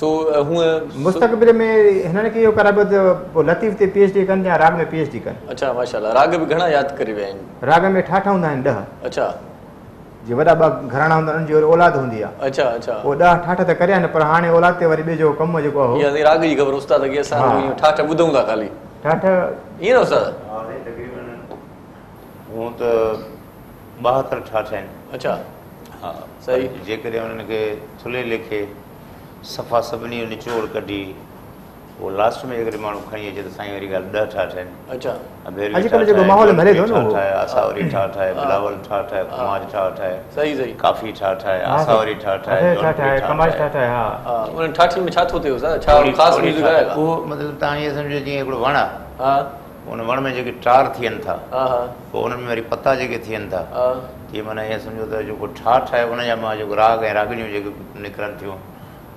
सो हूअ मुस्तक़बिल में हिननि खे इहो करायो त पोइ लतीफ़ ते पी एच डी कनि या राग में पी एच डी कनि अच्छा माशाल्लाह राग बि घणा यादि करे विया आहिनि राग में ठा हूंदा आहिनि ॾह अच्छा जे वॾा ॿ घराणा हूंदा उन्हनि वरी औलाद हूंदी आहे अच्छा अच्छा पोइ ॾह ठाठ त करिया आहिनि पर हाणे औलाद ते वरी ॿिए कमु जेको आहे राग जी ख़बर ॿुधूं था खाली ठाठ ईअं अच्छा हा सही जेकॾहिं खे थुले लेखे सफ़ा सभिनी निचोर कढी पोइ लास्ट में जेकॾहिं माण्हू खणी अचे त साईं वरी ॻाल्हि ॾह ठा ठाहिनि अच्छा तव्हां ईअं थियनि था पोइ उन्हनि में वरी पता जेके थियनि था जीअं माना ठा ठाहे उन जा मां जेको राग ऐं रागिड़ियूं जेके निकिरनि थियूं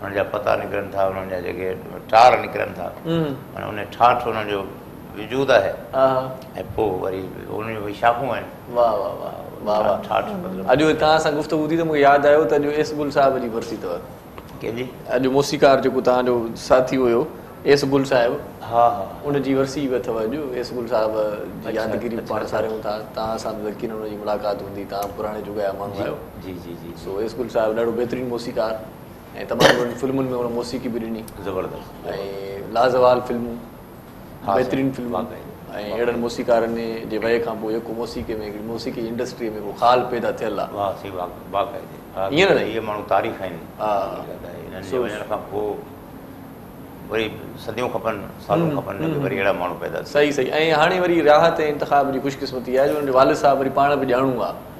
उन्हनि जा पता निकिरनि था उन्हनि जा जेके टार निकिरनि था माना उन ठाठ उन्हनि जो वजूद आहे ऐं पोइ वरी उन जूं शाखूं आहिनि वाह वाह वाह अॼु तव्हां सां गुफ़्तगु थी त मूंखे यादि आयो त अॼु एस गुल साहिब जी बरसी अथव कंहिंजी अॼु मोसीकार जेको तव्हांजो साथी हुयो एस गुल साहिब हा हा उनजी वरसी बि अथव अॼु एस गुल साहिब जी यादगिरी पाण सारियूं था तव्हां सां यकीन हुनजी मुलाक़ात हूंदी तव्हां पुराणे जुग जी जी जी सो एस गुल साहिबु ॾाढो बहितरीनु मोसीकारु मौसीकारनि जे वय खां वालद साहिबु पाण बि आहे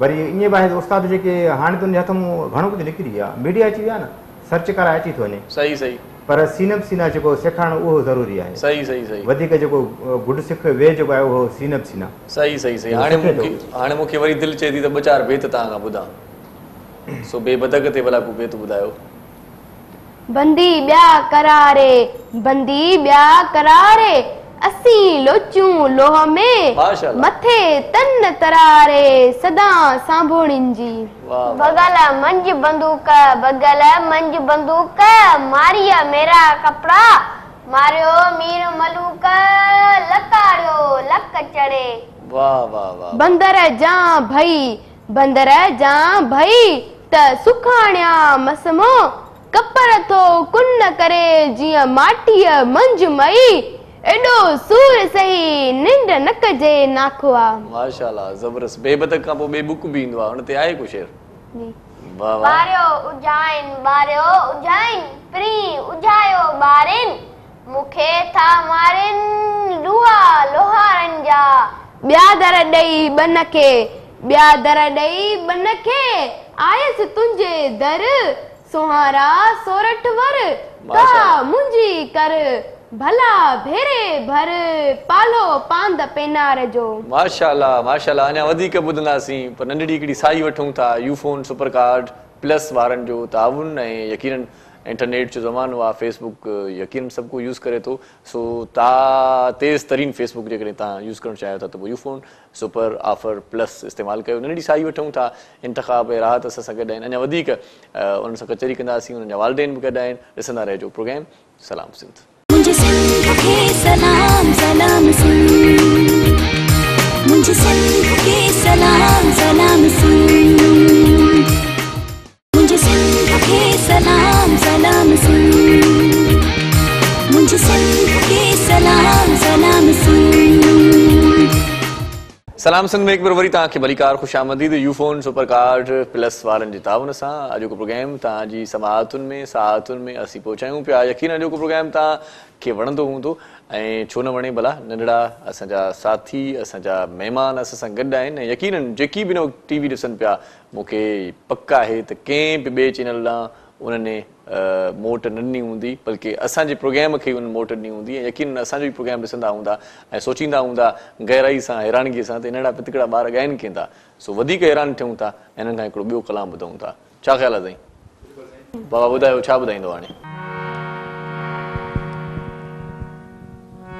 वरी इन बि आहे त उस्ताद जेके हाणे तुंहिंजे हथ मूं घणो कुझु निकिरी विया मीडिया अची विया न सर्च कराए अची थो वञे सही सही पर सीनप सीना जेको सेखारणु उहो ज़रूरी आहे सही सही सही वधीक जेको गुड सिख वे जेको आहे उहो सीनप सीना सही सही सही हाणे मूंखे हाणे मूंखे वरी दिलि चए थी त ॿ चारि बेत तव्हां खां ॿुधां सो बे बदक ते भला को बेत ॿुधायो बंदी ॿिया करारे बंदी ॿिया करारे असी लोचू लोह में मथे तन तरारे सदा सांभोणिन जी बगल मंज बंदूक बगल मंज बंदूक मारिया मेरा कपड़ा मारियो मीर मलूक लकाड़ो लक चढ़े वाह वाह वाह बंदर जा भाई बंदर जा भाई त सुखाण्या मसमो कपर तो कुन करे जिया माटी मंज मई एडो सूर सही निंड नक जे नाखवा माशाल्लाह जबरदस्त बेबत का पो बे बुक भी इंदवा उनते आए को शेर जी वाह वाह बारयो उजाइन बारयो उजाइन प्री उजायो बारिन मुखे था मारिन लुआ लोहारन जा ब्या दर दई बन के ब्या दर दई बन के आए स तुंजे दर सोहारा सोरठ वर मुंजी कर माशाल ॿुधंदासीं पर था प्लस जो इंटरनेट जो ज़मानो आहे फेसबुक यकीन सभु को यूज़ करे थो सो ता तेज़ तरीन फेसबुक जेकॾहिं तव्हां यूज़ करणु चाहियो था त पोइ U phone super offer plus इस्तेमालु कयो नंढड़ी साई वठूं था इंतिख ऐं राहत असां सां गॾु आहिनि अञा वधीक उन सां कचेरी कंदासीं उन्हनि जा वालदेन बि गॾु आहिनि ॾिसंदा रहिजो प्रोग्राम सलाम सिंध سلام سنگھ میں ایک بروری تاں کے بلی کار خوش آمدید you phone super card plus وارن والن جی آجو کو اجو تاں جی سماعتن میں ساعتن میں اصل پہنچائیں پہ آجو کو تاں کے ورن تو ہوں تو ऐं छो न वणे भला नंढड़ा असांजा साथी असांजा महिमान असां सां गॾु आहिनि ऐं यकीन जेकी बि न टी वी ॾिसनि पिया मूंखे पक आहे त कंहिं बि ॿिए चैनल ॾांहुं उन्हनि मोट न ॾिनी हूंदी बल्कि असांजे प्रोग्राम खे उन मोट ॾिनी हूंदी ऐं यकीन असांजो बि प्रोग्राम ॾिसंदा हूंदा ऐं सोचींदा हूंदा गहराई सां हैरानगीअ सां त नंढा पितकड़ा ॿार ॻाइनि कीअं था सो वधीक हैरान थियूं था ऐं हिननि खां हिकिड़ो ॿियो कलाम ॿुधूं था छा ख़्यालु आहे साईं बाबा ॿुधायो छा ॿुधाईंदो हाणे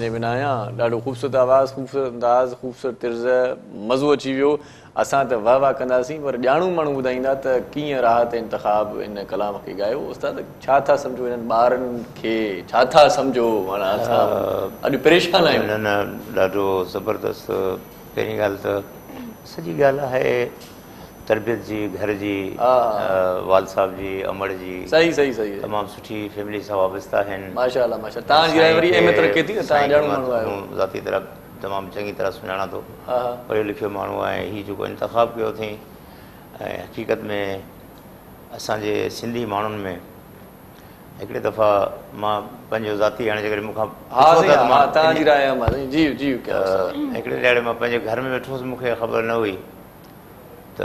पंहिंजे बिना आहियां ॾाढो ख़ूबसूरत आवाज़ु ख़ूबसूरत अंदाज़ ख़ूबसूरत तिर्ज मज़ो अची वियो असां त वाह वाह कंदासीं पर ॼाणू माण्हू ॿुधाईंदा त कीअं राहत इंतिखाब इन कलाम खे ॻायो उस्ताद छा था सम्झो हिननि ॿारनि खे छा था सम्झो माना असां अॼु परेशान आहियूं न न ॾाढो ज़बरदस्त पहिरीं ॻाल्हि त सॼी ॻाल्हि आहे तरबियत जी घर जी लिखियो माण्हू आहे हीउ जेको इंतिख कयो अथई ऐं हक़ीक़त में असांजे सिंधी माण्हुनि में हिकिड़े दफ़ा मां पंहिंजो ज़ाती हणण जे करे मां पंहिंजे घर में वेठोसि मूंखे ख़बर न हुई त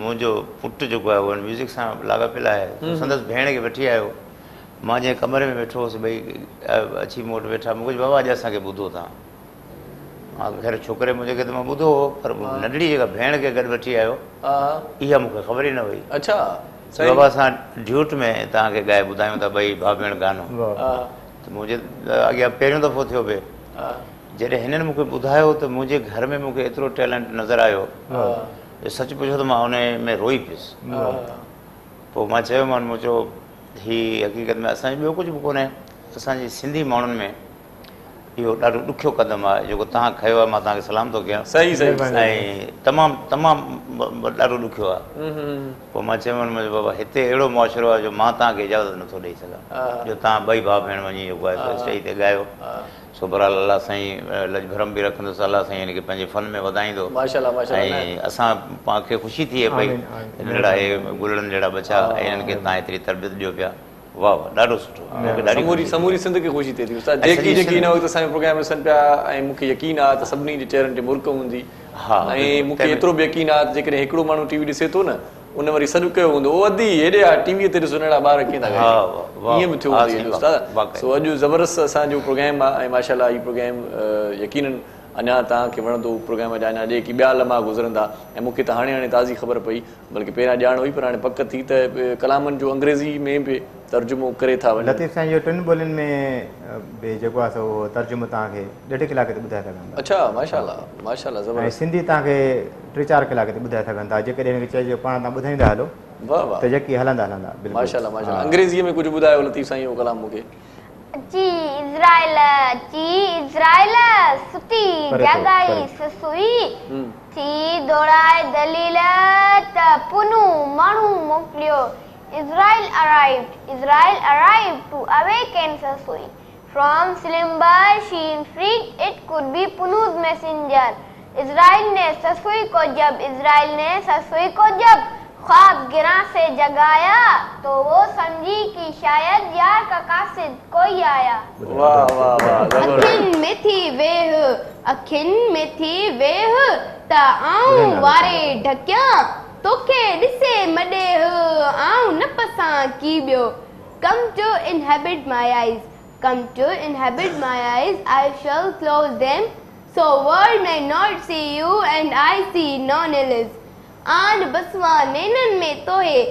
मुंहिंजो पुटु जेको आहे उहो म्यूज़िक सां लाॻापिल आहे संदसि भेण खे वठी आयो मां जंहिं कमरे में वेठो हुअसि भई अछी मूं वटि वेठा मुंहिंजे बाबा अॼु असांखे ॿुधो तव्हां मां हैर छोकिरे मुंहिंजे मां ॿुधो हुओ पर नंढड़ी जेका भेण खे गॾु वठी आयो इहा मूंखे ख़बर ई न हुई अच्छा बाबा असां ड्यूट में तव्हांखे ॻाए ॿुधायूं था भई भाउ भेण गाना मुंहिंजे अॻियां पहिरियों दफ़ो थियो भई जॾहिं हिननि मूंखे ॿुधायो त मुंहिंजे घर में मूंखे एतिरो टैलेंट नज़र आयो इहो सच पुछो त मां हुन में रोई पियुसि पोइ मां चयो मान हीअ हक़ीक़त में असांजो ॿियो कुझु बि कोन्हे असांजे सिंधी माण्हुनि में इहो ॾाढो ॾुखियो क़दम आहे जेको तव्हां खयो आहे मां तव्हांखे सलाम थो कयां सही सही ऐं तमामु तमामु ॾाढो ॾुखियो आहे पोइ मां चयो बाबा हिते अहिड़ो मुआशिरो आहे जो मां तव्हांखे इजाज़त नथो ॾेई सघां जो तव्हां ॿई भाउ भेण वञी जेको आहे स्टेज ते ॻायो सुबराल अलाह साईं लजभरम बि रखंदुसि अलाह साईं हिनखे पंहिंजे फन में वधाईंदो ऐं असां पाण खे ख़ुशी थिए पई गुलनि जहिड़ा बचा ऐं हिननि खे तव्हां हेतिरी तरबियत ॾियो पिया जेकॾहिं हिकिड़ो माण्हू ॾिसे थो न उन वरी अञा तव्हांखे वणंदो प्रोग्राम जा अञा जेकी ॿिया लमा गुज़रंदा ऐं मूंखे त हाणे हाणे ताज़ी ख़बर पई बल्कि पहिरियां ॼाण हुई पर हाणे पक थी त कलामनि जो अंग्रेज़ी में बि तर्जुमो करे वञनि था चइजो पाण अंग्रेजीअ में कुझु ॿुधायो लतीफ़ साईं उहो कलाम मूंखे ci Israel, ci Israel, suti jagai susui, ci dorai dalila ta punu manu moklio. Israel arrived, Israel arrived to awaken susui. From Slimba, she freed it could be Punu's messenger. Israel ne susui ko jab, Israel ne susui ko jab. خواب گرا سے جگایا تو وہ سمجھی کی شاید یار کا قاصد کوئی آیا اکھن میں تھی ویہ اکھن میں تھی ویہ تا آؤں وارے ڈھکیاں تو کے دسے مڈے ہو آؤں نپساں کی بیو کم جو انہیبٹ مائی آئیز کم جو inhabit my eyes I shall close them so word میں not see you and I see نونیلیز on بسواں نینن میں تو ہے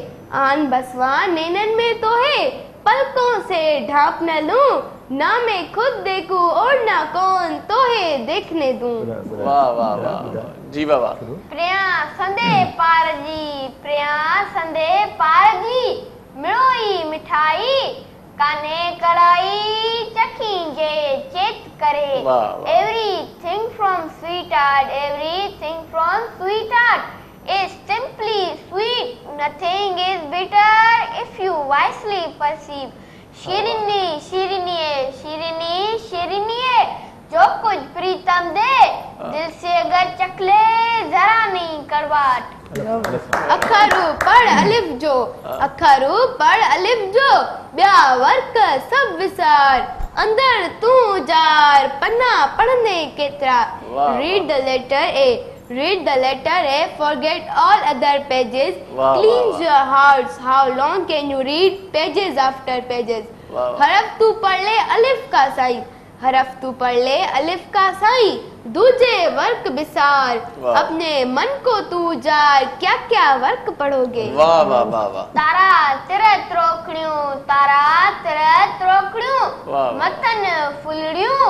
آن بسواں نینن میں تو ہے پلکوں سے ڈھاپ نہ لوں نہ میں خود دیکھوں اور نہ کون تو ہے دیکھنے دوں واہ واہ واہ جی واہ واہ پریاں سندے پار جی پریاں سندے پار جی ملوئی مٹھائی کانے کڑائی چکھیں جے چیت کرے everything from sweet art everything from sweet art is simply sweet. Nothing is bitter if you wisely perceive. Shirini, shirini, shirini, shirini. جو کچھ پریتم دے دل سے اگر چکلے ذرا نہیں کروات اکھارو پڑ علف جو اکھارو پڑ علف جو بیا ورک سب وسار اندر تو جار پنا پڑھنے کے طرح ریڈ لیٹر اے Read the letter A, forget all other pages, wow, cleanse wow, wow. your hearts. How long can you read pages after pages? حرف تو پڑھ لے الف کا سائی پڑھ لے الف کا سائی بسار اپنے من کو جار کیا تارا تروکڑیوں تارا تروکڑیوں متن فلڑیوں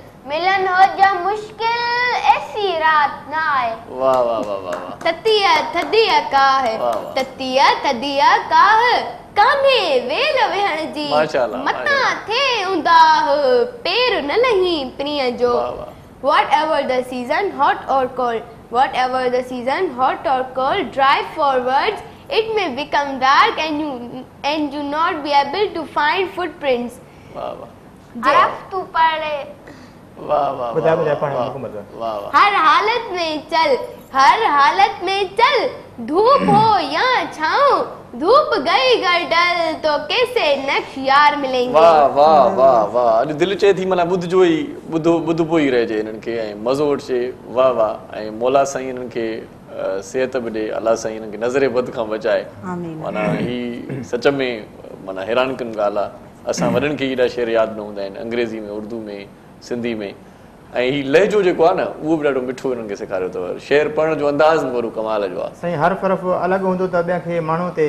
ملن ہو جو مشکل ایسی رات نہ آئے واہ واہ واہ واہ تتیہ تدیہ کاہ تتیا تدیہ کاہ کانے ویل ویہن جی مطا تھے انداہ پیر نہ نہیں پنیا جو واٹ ایور دا سیزن ہوت اور کول واٹ ایور دا سیزن ہوت اور cool drive four words It may become dark and you and you not be able to find footprints. Wow, wow. Yeah. मना हैरान कनि ॻाल्हि आहे असां वॾनि खे हूंदा आहिनि अंग्रेजी में सिंधी में ऐं ही लहिजो जेको आहे न उहो बि ॾाढो मिठो हिननि खे सेखारियो अथव शेर पढ़ण जो अंदाज़ वरी कमाल जो आहे साईं हर फर्फ़ अलॻि हूंदो त ॿिया खे माण्हू ते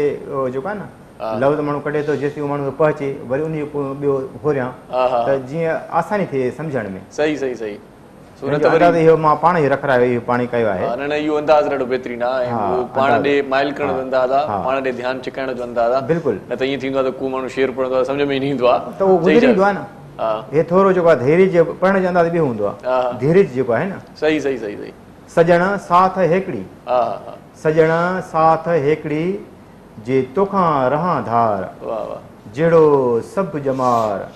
जेको आहे न लव माण्हू कढे थो जेसिताईं माण्हू पहुचे वरी उन ॿियो घुरियां हा जीअं आसानी थिए सम्झण में सही सही सही ईअं थींदो आहे त को माण्हू शेर पढ़ंदो आहे सम्झ में ईंदो आहे हे थोरो जेको आहे धैर्य जे पण जंदा बि हूंदो आहे धीरज जेको आहे ना सही सही सही सही सजण साथ हेकड़ी आ हा सजण साथ हेकड़ी जे तोखा रहा धार वाह वाह जेड़ो सब जमार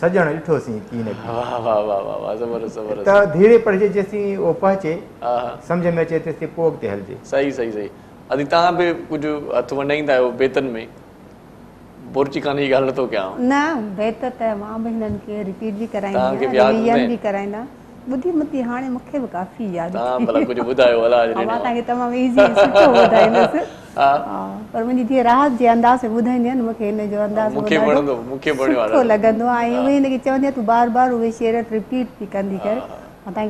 सजण इठो सी की ने वाह वाह वाह वाह जबर जबर त धीरे पढ़े जेसी ओ पाचे आ हा समझ में चेते से पोक ते हल सही सही सही अदि ता बे कुछ में پورچ کان يي گل تو کیا نا بہتے تمام بہنن کے ریپیٹ بھی کرائندا تاں کے یاد بھی کرائندا بدیمتی ہانے مکھے کافی یاد تاں بھلا کچھ بدھاؤ ولا تاں کے تمام ایزی کچھ بدھائینس ہاں پر من دی راحت دے اندازے بدھیندن مکھے نے جو اندازے مکھے پڑھو مکھے پڑھو لگندو ایں چوندے تو بار بار ہوے شعر ریپیٹ بھی کاندی کر تاں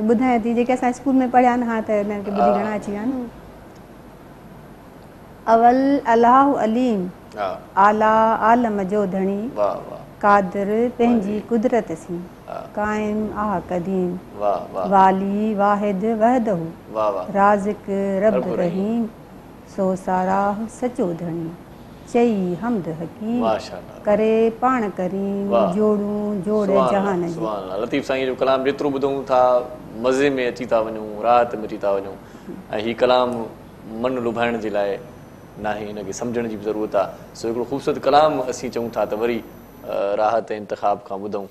کے आला आलम जो धणी वाह वाह कादर पंहिंजी कुदरत सी قائم آ قدیم واہ واہ والی واحد وحد واہ واہ رازق رب رحیم سو سارا سچو دھنی چئی حمد حکیم ماشاءاللہ کرے پان کریم جوڑو جوڑے جہان جی سبحان اللہ لطیف سائیں جو کلام جترو بدو تھا مزے میں اچتا ونو رات میں اچتا ونو ا ہی کلام من لبھن جلائے नाहे हिन खे सम्झण जी बि ज़रूरत आहे सो हिकिड़ो ख़ूबसूरत कलाम असीं चऊं था त वरी राहत ऐं इंतिख खां ॿुधूं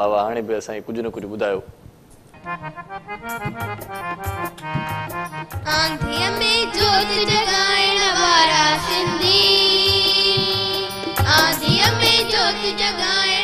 बाबा हाणे बि असांखे कुझु न कुझु ॿुधायो आंधीअ में जोत जॻाइण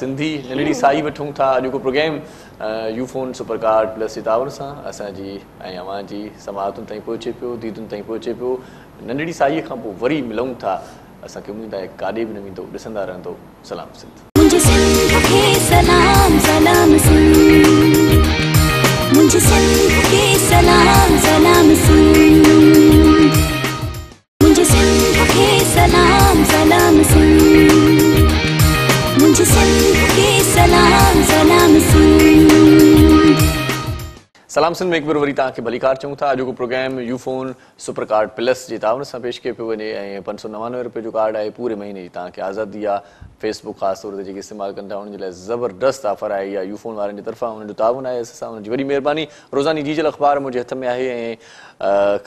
सिंधी नंढड़ी साई वठूं था अॼु को program Ufone super card plus हितां सां असांजी ऐं अवांजी समातुनि ताईं पहुचे पियो दीदुनि ताईं पहुचे पियो नंढड़ी साईअ खां पोइ वरी मिलूं था असांखे उमेदु आहे काॾे बि न वेंदो ॾिसंदा रहंदो सलाम सलाम सिंध में हिकु भेरो वरी तव्हांखे भली चऊं था अॼुकल्ह program Ufone super card plus जे तावन सां पेश कयो पियो वञे ऐं पंज सौ नवानवे रुपए जो कार्ड आहे पूरे महीने जी तव्हांखे आज़ादी आहे फेसबुक ख़ासि ते जेके इस्तेमालु कनि था उनजे लाइ ज़बरदस्तु ऑफर आहे इहा यू फ़ोन वारनि जे तरफ़ां हुनजो ताउन आहे असां हुनजी वॾी महिरबानी रोज़ानी जीजल अख़बार मुंहिंजे हथ में आहे ऐं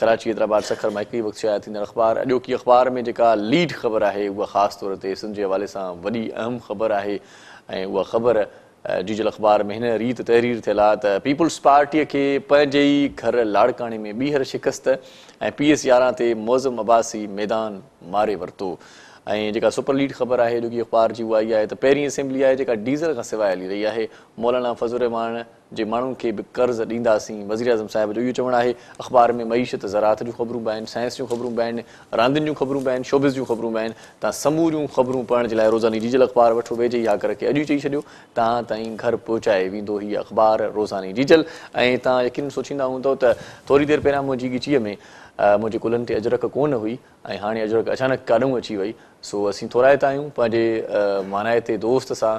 कराची हैदराबाद सखर मां हिकिड़ी वक़्तु शाया थींदड़ अख़बार अॼोकी अख़बार में जेका लीड ख़बर आहे उहा ख़ासि तौर ते सिंध जे हवाले सां वॾी अहम ख़बर आहे ऐं उहा ख़बर जुझल अख़बार में हिन रीत तहरीर थियल आहे त पीपुल्स पार्टीअ खे पंहिंजे ई घर लाड़काणे में ॿीहर शिकस्त ऐं पी एस यारहं ते मौज़म अबासी मैदान मारे वरितो ऐं जेका सुपर लीड ख़बर आहे जो की अख़बार जी उहा इहा आहे त पहिरीं असेंबली आहे जेका डीजल खां सवाइ हली रही आहे मौलाना फज़ुर रहमान जे माण्हुनि खे बि कर्ज़ु ॾींदासीं वज़ीर आज़म साहिब जो इहो चवणु आहे अख़बार में मईशत ज़रात जूं ख़बरूं बि आहिनि साइंस जूं ख़बरूं बि आहिनि रांदियुनि जूं ख़बरूं बि आहिनि शोबिस जूं ख़बरूं बि आहिनि तव्हां समूरियूं ख़बरूं पढ़ण जे लाइ रोज़ानी डीजल अख़बार वठो वेझे या अॼु चई छॾियो तव्हां ताईं घर पहुचाए वेंदो हीअ अख़बार रोज़ानी डीजल ऐं तव्हां यकीन सोचींदा हूंदव त थोरी देरि पहिरियां मुंहिंजी ॻिचीअ में मुंहिंजे कुलनि ते अजरक कोन हुई ऐं हाणे अजरक अचानक काॾो अची वई सो असीं थोराए त आहियूं पंहिंजे माना दोस्त सां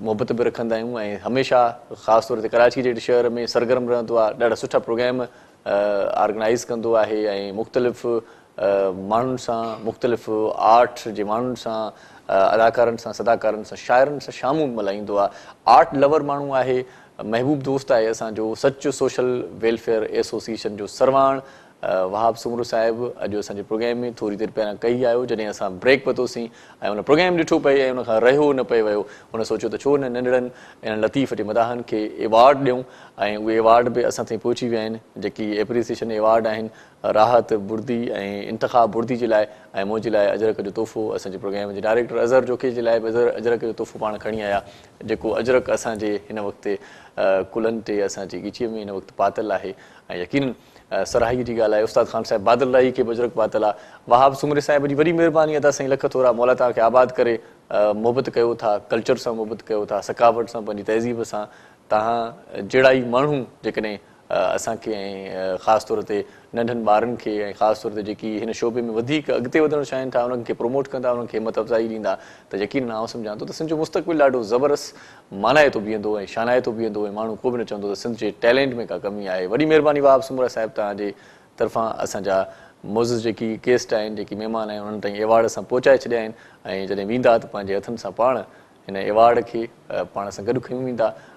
मुहबत बि रखंदा आहियूं ऐं हमेशह ख़ासि तौर ते कराची जहिड़े शहर में सरगर्म रहंदो आहे ॾाढा सुठा प्रोग्राम ऑर्गनाइज़ कंदो आहे ऐं मुख़्तलिफ़ माण्हुनि सां मुख़्तलिफ़ु आर्ट जे माण्हुनि सां अदाकारनि सां सदाकारनि सां शाइरनि सां शामूं मल्हाईंदो आहे आर्ट लवर माण्हू आहे महबूब दोस्त आहे असांजो सच सोशल वेलफेयर एसोसिएशन जो सरवाण वहाब सूमरो साहिब अॼु असांजे प्रोग्राम में थोरी देरि पहिरां कई आयो जॾहिं असां ब्रेक वरितोसीं ऐं उन प्रोग्राम ॾिठो पए ऐं हुन रहियो न पए वियो हुन सोचियो त छो न नंढिड़नि इन लतीफ़ जे मदाहन खे अवॉर्ड ॾियूं ऐं उहे अवॉर्ड बि असां ताईं पहुची विया आहिनि जेकी एप्रिसिएशन अवॉर्ड आहिनि राहत बुर्दी ऐं इंतिख बुर्दी जे लाइ ऐं मुंहिंजे लाइ अजरक जो तोहफ़ो असांजे प्रोग्राम जे डायरेक्टर अजहर जोखे जे लाइ बि अजर अजरक जो तोहफ़ो पाण खणी आया जेको अजरक असांजे हिन वक़्तु कुलनि ते असांजे ॻिचीअ में हिन वक़्तु पातल आहे ऐं यकीन सराई जी ॻाल्हि आहे उस्ताद ख़ान साहिबु बादल रही की बजरग बातल आहे वहााब सूमरे साहिब जी वॾी महिरबानी आहे त लख थोरा मोला तव्हांखे आबाद करे मोहबत कयो था कल्चर सां मुहबत कयो था सकावट सां पंहिंजी तहज़ीब सां तव्हां जहिड़ा ई माण्हू जेकॾहिं असांखे ऐं ख़ासि तौर ते नंढनि ॿारनि खे ऐं ख़ासि तौर ते जेकी हिन शोबे में वधीक अॻिते वधणु चाहिनि था उन्हनि खे प्रमोट कंदा उन्हनि खे मत अफ़ज़ाई ॾींदा त यकीन आउं सम्झां थो त सिंध जो मुस्तक़बिल ॾाढो ज़बरदस्त मनाए थो बीहंदो ऐं शानाए थो बीहंदो ऐं माण्हू को बि न चवंदो त सिंध जे टैलेंट में का कमी आहे वॾी महिरबानी बाब सुमरा साहिबु तव्हांजे तरफ़ां असांजा मोज़ जेकी गेस्ट आहिनि जेकी महिमान आहिनि उन्हनि ताईं एवॉड सां पहुचाए छॾिया आहिनि ऐं जॾहिं वेंदा त पंहिंजे हथनि सां पाण हिन एवॉड खे पाण सां गॾु खयूं वेंदा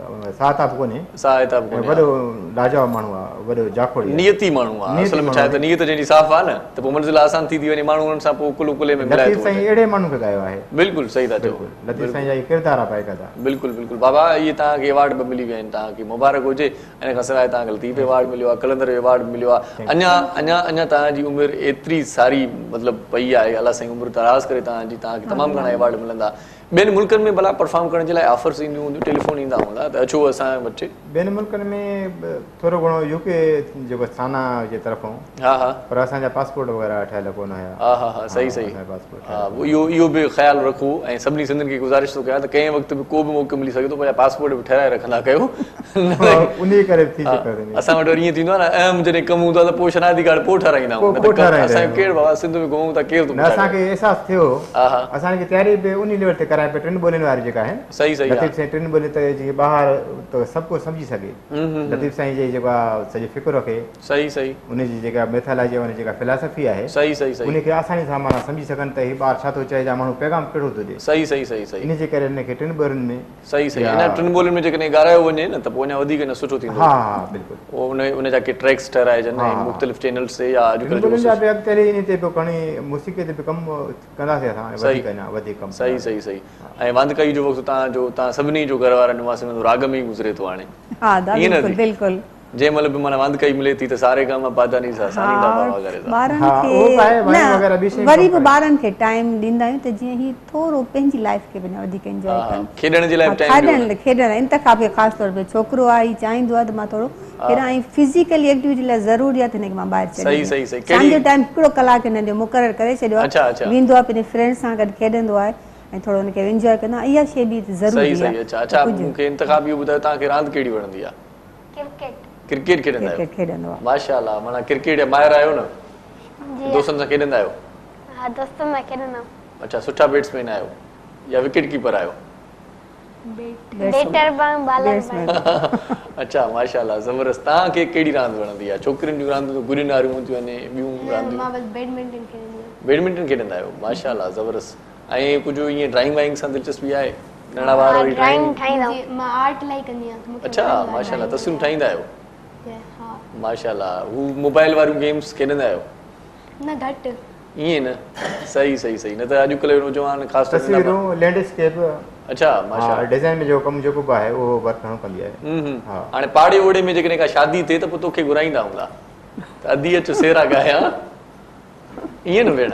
मुबारक हुजे मतिलबु पई आहे अला साईं उमिरि ताराज़ा ॿियनि मुल्कनि में भला परफॉर्म करण जे लाइ ऑफर्स ईंदियूं हूंदियूं टेलीफोन ईंदा हूंदा त अचो असां वटि ॿियनि मुल्कनि में थोरो घणो यू के जेको साना जे तरफ़ां हा हा पर असांजा पासपोर्ट वग़ैरह ठहियल कोन हुया हा हा हा सही सही हा इहो इहो बि ख़्यालु रखो ऐं सभिनी सिंधियुनि खे गुज़ारिश थो कयां त कंहिं वक़्तु बि को बि मौक़ो मिली सघे थो पंहिंजा पासपोर्ट बि ठहिराए रखंदा कयो उन करे असां वटि वरी ईअं थींदो आहे न अहम जॾहिं कमु हूंदो आहे त पोइ शनादी कार्ड पोइ ठाराईंदा आहियूं असांखे एहसासु थियो असांजी तयारी बि उन लेवल ते सभु सम्झी सघे ॿारु छा थो चए माण्हू पैगाम कहिड़ो थो ॾिए ऐं वांद कई जो वक़्तु तव्हां जो तव्हां सभिनी जो घर वारनि वास में राग में ई गुज़रे थो हाणे हा दा बिल्कुलु बिल्कुलु जे मतिलब बि माना वांद कई मिले थी त सारे गाम मां पादा नी हा वरी बि ॿारनि खे टाइम ॾींदा आहियूं त जीअं ही थोरो पंहिंजी लाइफ खे बिना वधीक एंजॉय खेॾण जी लाइफ खेॾण खेॾण इन तक आपके खास तौर पे छोकरो आई चाहि दुआ त मां थोरो फिरा फिजिकली एक्टिविटी ला जरूरी आ थे ने मां बाहर चले सही सही सही केडी टाइम करे फ्रेंड्स थोड़ो उनके एंजॉय करना या शे भी जरूरी है सही सही है चाचा मुके इंतखाब यो बता ता के रात केड़ी बणदी है क्रिकेट क्रिकेट खेलन आयो क्रिकेट खेलन आयो माशाल्लाह मना क्रिकेट है मायर आयो ना जी दोस्तों से खेलन आयो हां दोस्तों मैं खेलन अच्छा सुठा बेट्स में या विकेट कीपर आयो अच्छा माशाल्लाह जबरदस्त ता के केड़ी रात बणदी है छोकरी जो रात तो गुरिनारी होती है ने बैडमिंटन खेलन आयो बैडमिंटन जबरदस्त ऐं कुझु ईअं ड्राइंग वाइंग सां दिलचस्पी आहे नणा वारो ई ड्राइंग ठाहींदा आहियूं मां आर्ट लाइक कंदी आहियां अच्छा माशाल्लाह तसवीर ठाहींदा आहियो हा माशाल्लाह हू मोबाइल वारो गेम्स खेॾंदा आहियो न घट ईअं न सही सही सही न त अॼुकल्ह जो नौजवान ख़ास करे तसवीर नो लैंडस्केप अच्छा माशाल्लाह डिज़ाइन में जो कम जेको बा आहे उहो वर्कणो कंदी आहे हाणे पाड़े ओड़े में जेकॾहिं का शादी थिए त पोइ तोखे घुराईंदा हूंदा त अधी सेरा ईअं न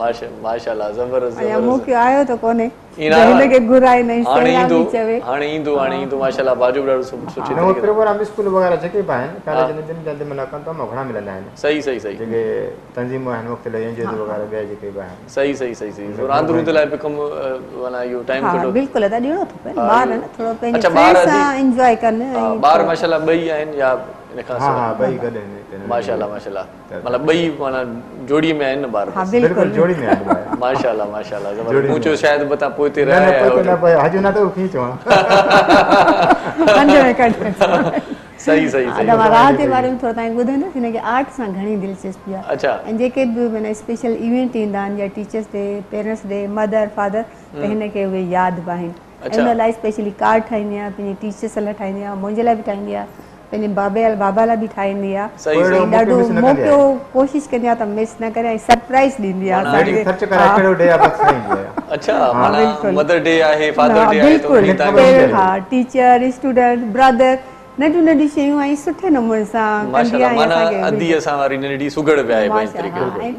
माशाल्लाह जबरदस्त आया मुके आयो तो कोने जहिले के घुराई नहीं हाने ईदो हाने ईदो हाने ईदो माशाल्लाह बाजू बड़ा सुच सुच ने उतरे पर हम स्कूल वगैरह जके पाएं काले जने दिन जल्दी मुलाकात तो मघणा मिलना है सही सही सही जके तंजीम है वक्त ले जे वगैरह बे जके पाएं सही सही सही सही और आंदरू तो लाइफ कम वाला यू टाइम कटो हां बिल्कुल है दियो तो पे बाहर ना थोड़ा पे अच्छा बाहर एंजॉय करने बाहर ها بھائی گڏي ما شاء الله ما شاء الله مطلب ٻئي معنا جوڙي ۾ آهن بارڪر جوڙي ۾ ما شاء الله ما شاء الله جوڙي جو شاید ٻتا پوئتي رهيا هجڻا ته کين جو صحيح صحيح صحيح اها رات جي باري ۾ ٿورو تائين ٻڌڻو ٿين ڪي 8 سان گھڻي पंहिंजे बाबे अल बाबा लाइ बि ठाहींदी आहे ॾाढो मोकिलियो कोशिश कंदी आहे त मिस न करे ऐं सरप्राइज़ ॾींदी आहे हा टीचर स्टूडेंट ब्रदर नंढियूं नंढियूं शयूं ऐं सुठे नमूने सां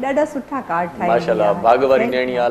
ॾाढा सुठा कार्ड ठाहिया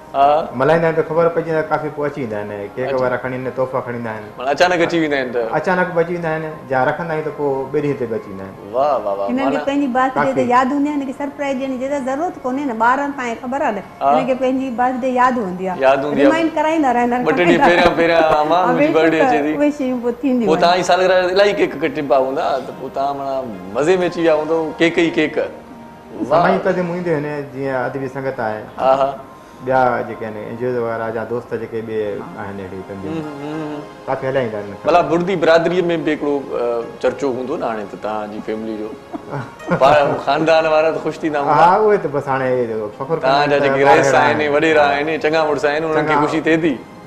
मल्हाईंदा आहिनि त ख़बर पइजी वेंदी काफ़ी पोइ अची ईंदा आहिनि केक वारा खणी ईंदा आहिनि तोहफ़ा खणी ईंदा आहिनि अचानक अची वेंदा आहिनि अचानक बि अची वेंदा आहिनि जा रखंदा आहियूं त पोइ ॿिए ॾींहं ते बि अची वेंदा आहिनि हिननि खे पंहिंजी बर्थडे ते यादि हूंदी आहे हिनखे सरप्राइज़ ॾियण जी जेका ज़रूरत कोन्हे न ॿारनि ताईं ख़बर आहे न हिनखे पंहिंजी बर्थडे यादि हूंदी आहे केक ई केक समय हिन जीअं अदबी संगत आहे भला बुर्दीरी बि हिकिड़ो चर्चो हूंदो न हाणे ख़ानदान वारा त ख़ुशि थींदा तव्हांजा जेके आहिनि वॾेरा आहिनि चङा मुड़ुस आहिनि उन्हनि खे ख़ुशी थिए थी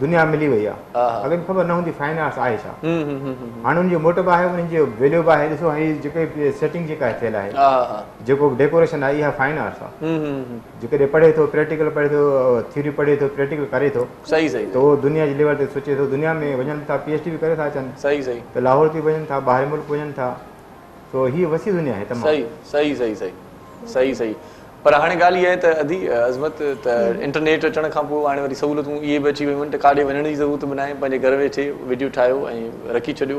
मिली वई आहे अगरि ख़बर न हूंदी आर्ट्स आहे छा माण्हुनि जो मोट बि आहे जेकॾहिं पढ़े थो प्रैक्टिकल पढ़े थो प्रैक्टिकल करे थो दुनिया जे लेवल ते सोचे थो दुनिया में लाहौर ॿाहिरि मुल्क वञनि था सही पर हाणे ॻाल्हि इहा त अधी अज़मत त इंटरनेट अचण खां पोइ हाणे वरी सहूलियतूं इहे बि अची वियूं आहिनि काॾे वञण जी ज़रूरत बि न आहे पंहिंजे घर वेठे वीडियो ठाहियो ऐं रखी छॾियो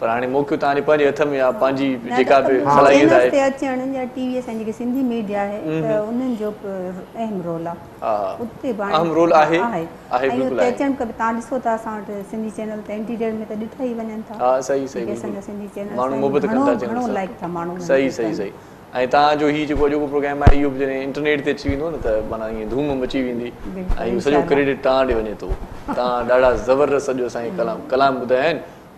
पर हाणे मौक़ो तव्हां ॾे पंहिंजे हथ में आहे पंहिंजी जेका बि सलाही आहे ते अचण जा टीवी असां जेके सिंधी मीडिया आहे त उन्हनि जो अहम रोल आहे हा उते अहम रोल आहे आहे बिल्कुल आहे अचण का तव्हां ॾिसो त असां वटि सिंधी चैनल ते एंटरटेनमेंट में त ॾिठा ई वञनि था हा सही सही असां जा सिंधी चैनल माण्हू मोहब्बत कंदा आहिनि माण्हू लाइक था माण्हू सही सही सही ऐं तव्हांजो हीउ जेको जेको प्रोग्राम आहे इहो बि जॾहिं इंटरनेट ते अची वेंदो न त माना ईअं धूम मची वेंदी ऐं सॼो क्रेडिट तव्हां ॾे वञे थो तव्हां ॾाढा ज़बरदस्त सॼो असांजे कलाम कलाम ॿुधाया आहिनि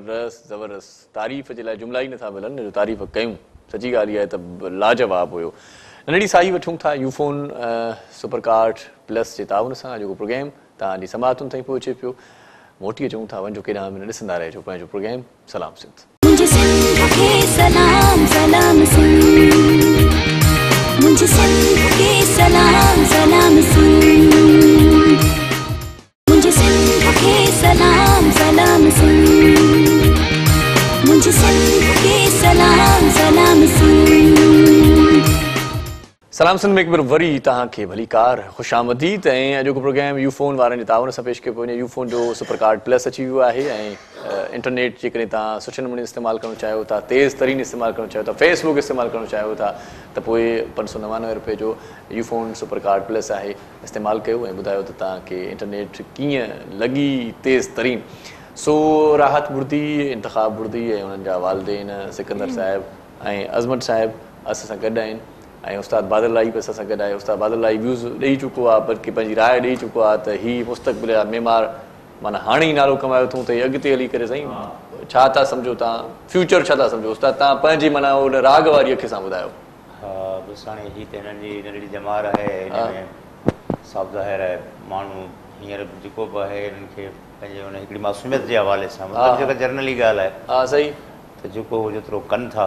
ज़बरदस्तु तारीफ़ जे लाइ जुमिला ई नथा मिलनि तारीफ़ कयूं सॼी ॻाल्हि इहा त लाजवाब हुयो नंढड़ी साई वठूं था यूफ़ोन कार्ड प्लस जे तावन सां जेको प्रोग्राम तव्हांजी समातुनि ताईं पहुचे पियो मोटी अचूं था वञो केॾा बि ॾिसंदा रहिजो पंहिंजो प्रोग्राम सलाम सिंध مجھے کے سلام سلام مجھے کے سلام سلام سنگ सलाम संदकबर वरी तव्हांखे भली कार ख़ुशामदी त ऐं अॼुकल्ह प्रोग्राम यू फ़ोन वारनि जे तावन सां पेश कयो पियो वञे यू फोन जो सुपर कार्ड प्लस अची वियो आहे ऐं इंटरनेट जेकॾहिं तव्हां सुठे नमूने इस्तेमालु करणु चाहियो था तेज़ तरीन इस्तेमालु करणु चाहियो था फेसबुक इस्तेमालु करणु चाहियो था त पोइ पंज सौ नवानवे रुपए जो U phone super card plus आहे इस्तेमालु कयो ऐं ॿुधायो त तव्हांखे इंटरनेट कीअं लॻी तेज़ तरीन सो राहत ॿुधंदी इंतिख ॿुढंदी ऐं हुननि जा वालदेन सिकंदर साहिबु ऐं अज़मट साहिबु असां सां गॾु आहिनि ऐं बादल लाई बि असां सां गॾु आहे उस्तादु बल्कि पंहिंजी राय ॾेई चुको आहे त माना हाणे ई नालो कमायो अथऊं त हीअ अॻिते हली करे साईं छा था सम्झो तव्हां फ्यूचर छा था सम्झो उस्ताद तव्हां पंहिंजी माना राग वारी अखिय सां ॿुधायो जेको बि आहे जेको कनि था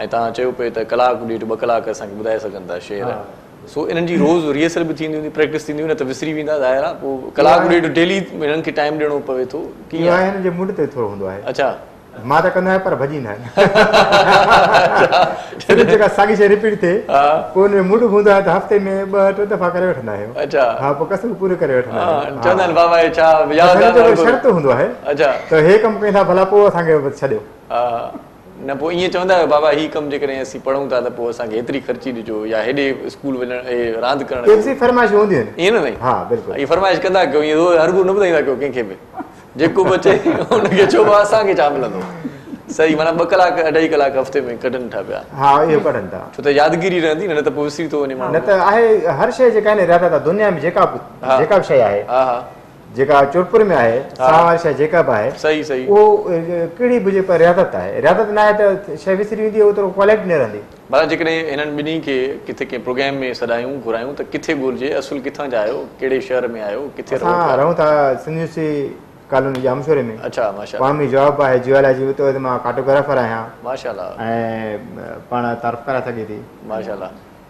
ऐं तव्हां चयो पियो त कलाकु ॾेढ ॿ कलाक असांखे ॿुधाए सघनि था शेर सो इन्हनि जी रोज़ रिहर्सल बि थींदी हूंदी प्रैक्टिस थींदी हुई न त विसरी वेंदा ज़ाहिर आहे पोइ कलाकु ॾेढ डेली हिननि खे टाइम ॾियणो पवे थो मां त कंदो आहियां पर भॼींदा आहिनि जेका साॻी शइ रिपीट थिए पोइ हुन में मुंड हूंदो आहे त हफ़्ते में ॿ टे दफ़ा करे वठंदा आहियूं त हे कमु कंदा भला पोइ असांखे छॾियो न पोइ ईअं चवंदा आहियो बाबा हीउ कमु जेकॾहिं पढ़ूं था त पोइ असांखे एतिरी ख़र्ची ॾिजो या हेॾे बि जेको बि चए असांखे छा मिलंदो सही माना ॿ कलाक अढाई कलाक हफ़्ते में कढनि था पिया जेका चोरपुर में आहे सावर शाह जेका बाहे सही सही उहो कहिड़ी बुजे पर रियादत आहे रियादत न आहे त शइ विसरी वेंदी ओतिरो क्वालिटी न रहंदी माना जेकॾहिं हिननि ॿिन्ही खे किथे कंहिं प्रोग्राम में सॾायूं घुरायूं त किथे घुरिजे असुल किथां जा आहियो कहिड़े शहर में आहियो किथे असां रहूं था सिंध यूनिवर्सिटी कॉलोनी जामशोरे में अच्छा में जवाब आहे जीवाला जी उते मां काटोग्राफर आहियां माशा ऐं पाण तारफ़ करे सघे थी माशा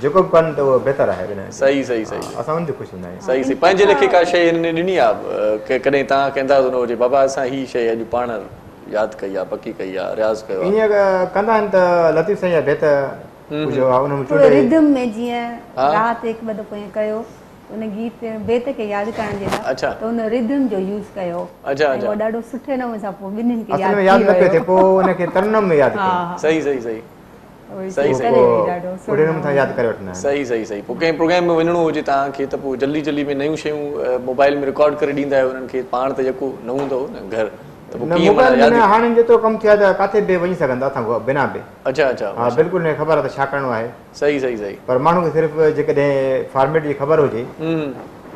जेको बि कनि त उहो बहितर आहे सही सही सही असां हुनजो कुझु हूंदा आहियूं सही सही पंहिंजे लेखे का शइ हिन ॾिनी आहे कॾहिं तव्हां कंदा त हुजे बाबा असां हीअ शइ अॼु पाण यादि कई आहे पकी कई आहे रियाज़ कयो ईअं कंदा आहिनि त लतीफ़ साईं जा बहितर सही सही सही Oh, नयूं मोबाइल में रिकॉड करे ॾींदा आहियो पाणी अच्छा हा बिल्कुलु त छा करिणो आहे पर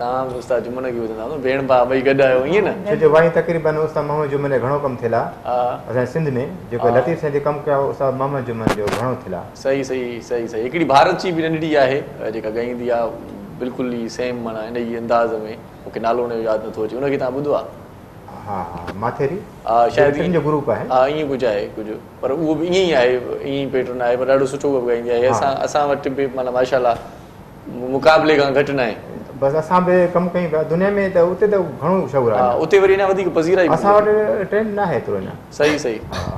जेका यादि नथो अचे हुनखे तव्हां ॿुधो आहे असां मुक़ाबले खां घटि न आहे बस असां बि कमु कयूं पिया दुनिया में त उते त घणो शहर आहे असां वटि ट्रेन न आहे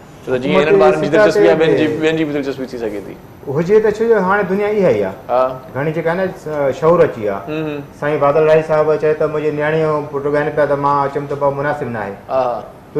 हुजे त छो जो हाणे दुनिया इहा ई आहे घणी जेका आहे न शौर अची वियो आहे साईं बादल राई साहिब चयो त मुंहिंजी न्याणी जो पुटु गाना पिया त मां चयमि त मुनासिब न आहे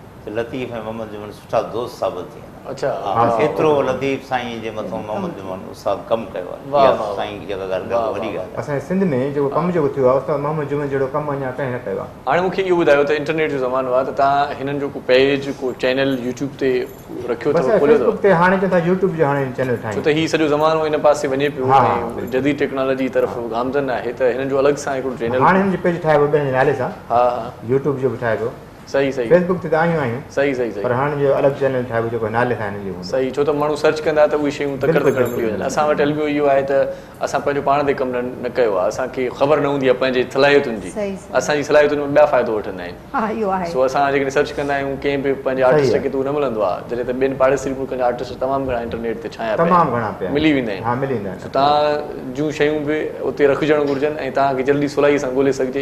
लतीफ़ ऐं मोहम्मद जुमन सुठा दोस्त साबित थी वेंदा अच्छा एतिरो लतीफ़ साईं जे मथां मोहम्मद जुमन उस्ताद कमु कयो आहे सिंध में जेको कमु जेको थियो आहे मोहम्मद जुमन जहिड़ो कमु अञा कंहिं न कयो आहे हाणे मूंखे इहो ॿुधायो त इंटरनेट जो ज़मानो आहे त तव्हां हिननि जो को पेज को चैनल यूट्यूब ते हाणे हिन जो पेज ठाहियो पंहिंजे नाले सां हा यूट्यूब जो बि असां वटि हलबियो इहो आहे त असां पंहिंजो पाण ते कमु न कयो आहे असांखे ख़बर न हूंदी आहे पंहिंजे सलाहियतुनि जींदा आहिनि ऐं तव्हांखे जल्दी सलाई सां ॻोल्हे सघिजे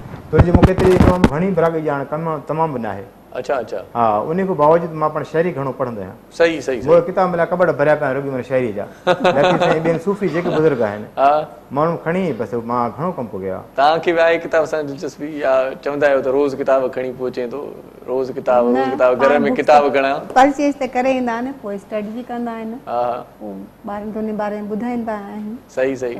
तुंहिंजी मूंखे एतिरी तमामु घणी भ्राग जी हाणे कमु तमामु बि अच्छा अच्छा हां उन्हीं को बावजूद मां पण शायरी घणो पढ़ंदो आहियां सही सही मो किताब मिला कबड़ भरिया पिया रुगी मन शायरी जा लेकिन साईं बिन सूफी जेके बुजुर्ग आहिनि हां माण्हू खणी बस मां घणो कम पोगे आ तां के वे किताब सां दिलचस्पी या चवंदा आयो त रोज किताब खणी पोचे तो रोज किताब रोज किताब घर में किताब घणा परचेज ते करे ईंदा ने पोइ स्टडी भी कंदा आइन हां बारे तो बारे बुधाइन पा सही सही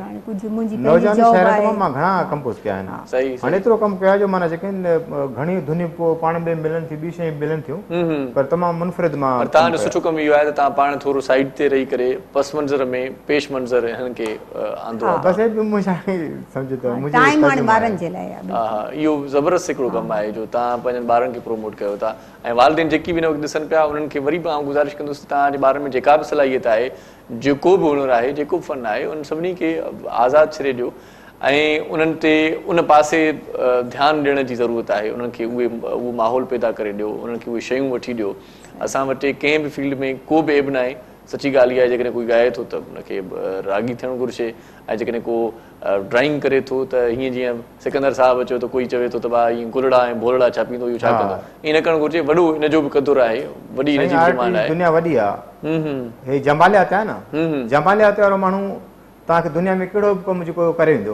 तव्हांजो सुठो कमु इहो आहे तव्हां पाण थोरो साइड ते रही करे पस मंज़र में पेश मंज़र हिननि खे आंदो इहो ज़बरदस्त हिकिड़ो कमु आहे जो तव्हां पंहिंजे ॿारनि खे प्रमोट कयो था ऐं वालदेन जेकी बि हिन वक़्तु ॾिसनि पिया उन्हनि खे वरी बि गुज़ारिश कंदुसि तव्हांजे ॿारनि में जेका बि सलाहियत आहे जेको बि हुनर आहे जेको फ़न आहे उन सभिनी खे आज़ादु छॾे ॾियो ऐं उन्हनि ते उन पासे ध्यानु ॾियण जी ज़रूरत आहे उन्हनि खे उहे उहो माहौल पैदा करे ॾियो उन्हनि खे उहे शयूं वठी ॾियो असां वटि कंहिं बि फील्ड में को बि एब न आहे सची ॻाल्हि इहा आहे जेकॾहिं कोई ॻाए थो त उनखे रागी थियणु घुरिजे ऐं जेकॾहिं को ड्राइंग करे थो त हीअं जीअं सिकंदर साहिबु चओ त कोई चवे थो त भाउ इएं गुलड़ा ऐं भोलड़ा छा पींदो इहो छा कंदो ईअं न करणु घुरिजे वॾो हिन जो बि क़दुरु आहे जमालियात वारो माण्हू तव्हांखे दुनिया में कहिड़ो कमु जेको करे ईंदो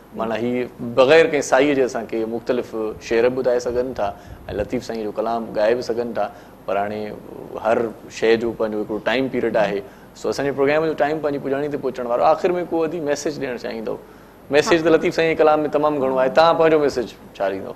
माना ही बग़ैर कंहिं साईअ जे असांखे मुख़्तलिफ़ शेर ॿुधाए सघनि था ऐं लतीफ़ साईं जो कलाम ॻाए बि सघनि था पर हाणे हर शइ जो पंहिंजो हिकिड़ो टाइम पीरियड आहे सो असांजे प्रोग्राम जो टाइम पंहिंजी पुॼाणी ते पहुचण वारो आख़िर में को अधी मैसेज ॾियणु चाहींदो मैसेज त लतीफ़ साईं जे कलाम में तमामु घणो आहे तव्हां पंहिंजो मैसेज छा ॾींदो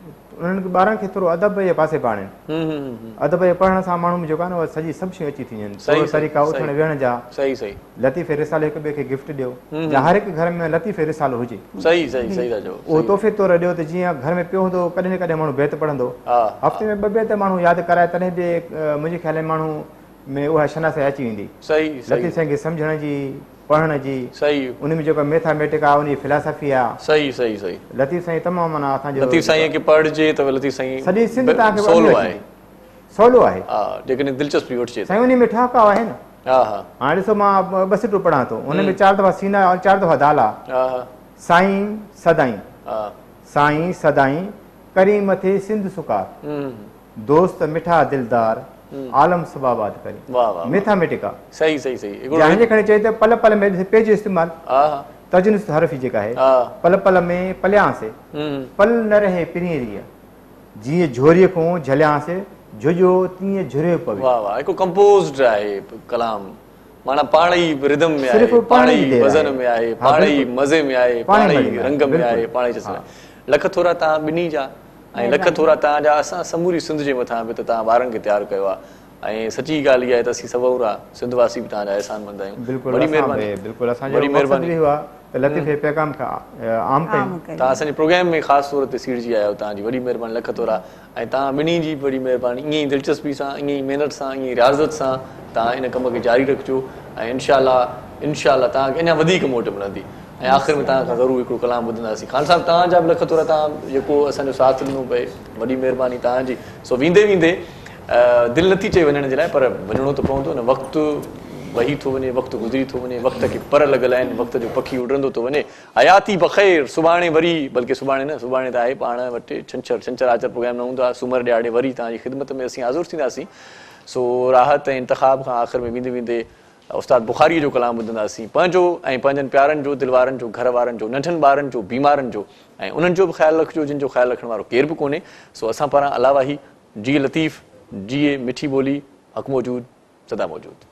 अदबी हुजे तोहफ़े तौर जीअं घर में पियो हूंदो बेहत पढ़ंदो जी पढ़ण जी सही उन में जेका मैथमेटिक आ उन जी फिलॉसफी आ सही सही सही लतीफ साईं तमाम माना असा जो लतीफ साईं के पढ़ जे तो लतीफ साईं सदी सिंध ता के सोलो आ सोलो आ हां लेकिन दिलचस्प भी उठ जे साईं उन में ठाका आ है ना हां हां हां सो मा उन में चार दफा सीना और चार दफा दाला हां साईं सदाई साईं सदाई करीम सिंध दोस्त मिठा दिलदार आलम सबाबाद करी वाह वाह वा। मैथमेटिका सही सही सही एको जाने खने चाहिए तो पल पल में पेज इस्तेमाल आहा तजन हरफ जे का है आ, पल पल में पल्या से हम्म पल न रहे पिनेरिया जिए झोरी को झल्या से जो जो तिए झरे पवे वाह वाह एको कंपोज्ड है कलाम माना पाणी रिदम में आए पाणी वजन में आए पाणी मजे में आए पाणी रंग में आए पाणी जसा लख थोरा ता बिनी जा ऐं लख थोरा तव्हांजा असां समूरी सिंध जे मथां बि त तव्हां ॿारनि खे तयारु कयो आहे ऐं सची ॻाल्हि इहा आहे त असां सबूरा सिंधवासी बि तव्हांजा अहसान मंदा आहियूं तव्हांजे प्रोग्राम में थोरा ऐं तव्हां ॿिन्ही जी दिलचस्पी सां ईअं ई महिनत सां ईअं ई रियाज़त सां तव्हां इन कम खे जारी रखिजो ऐं तव्हांखे अञा वधीक मोट मिलंदी ऐं आख़िर में तव्हांखां ज़रूरु हिकिड़ो कलाम ॿुधंदासीं ख़ान साहिबु तव्हांजा बि लख थोरा तव्हां जेको असांजो साथ ॾिनो भई वॾी महिरबानी तव्हांजी सो वेंदे वेंदे दिलि नथी चए वञण जे लाइ पर वञिणो त पवंदो न वक़्तु वही थो वञे वक़्तु गुज़री थो वञे वक़्त खे पर लॻल आहिनि वक़्त जो पखी उॾंदो थो वञे हयाती बख़ैर सुभाणे वरी बल्कि सुभाणे न सुभाणे त आहे पाण वटि छंछरु छंछरु आचर प्रोग्राम न हूंदो आहे सूमरु ॾियारे वरी तव्हांजी ख़िदमत में असीं हाज़ुरु थींदासीं सो राहत ऐं इंतिखाब खां आख़िर में वेंदे वेंदे उस्ताद بخاری जो कलाम ॿुधंदासीं पंहिंजो ऐं पंहिंजनि प्यारनि जो दिलवारनि जो घर वारनि जो नंढनि ॿारनि जो बीमारनि जो ऐं उन्हनि जो बि ख़्यालु रखिजो जिनि जो ख़्यालु रखण वारो केरु बि कोन्हे सो असां पारां अलावा ई जीए लतीफ़ जीए मिठी ॿोली हक़ु मौजूदु सदा मौजूदु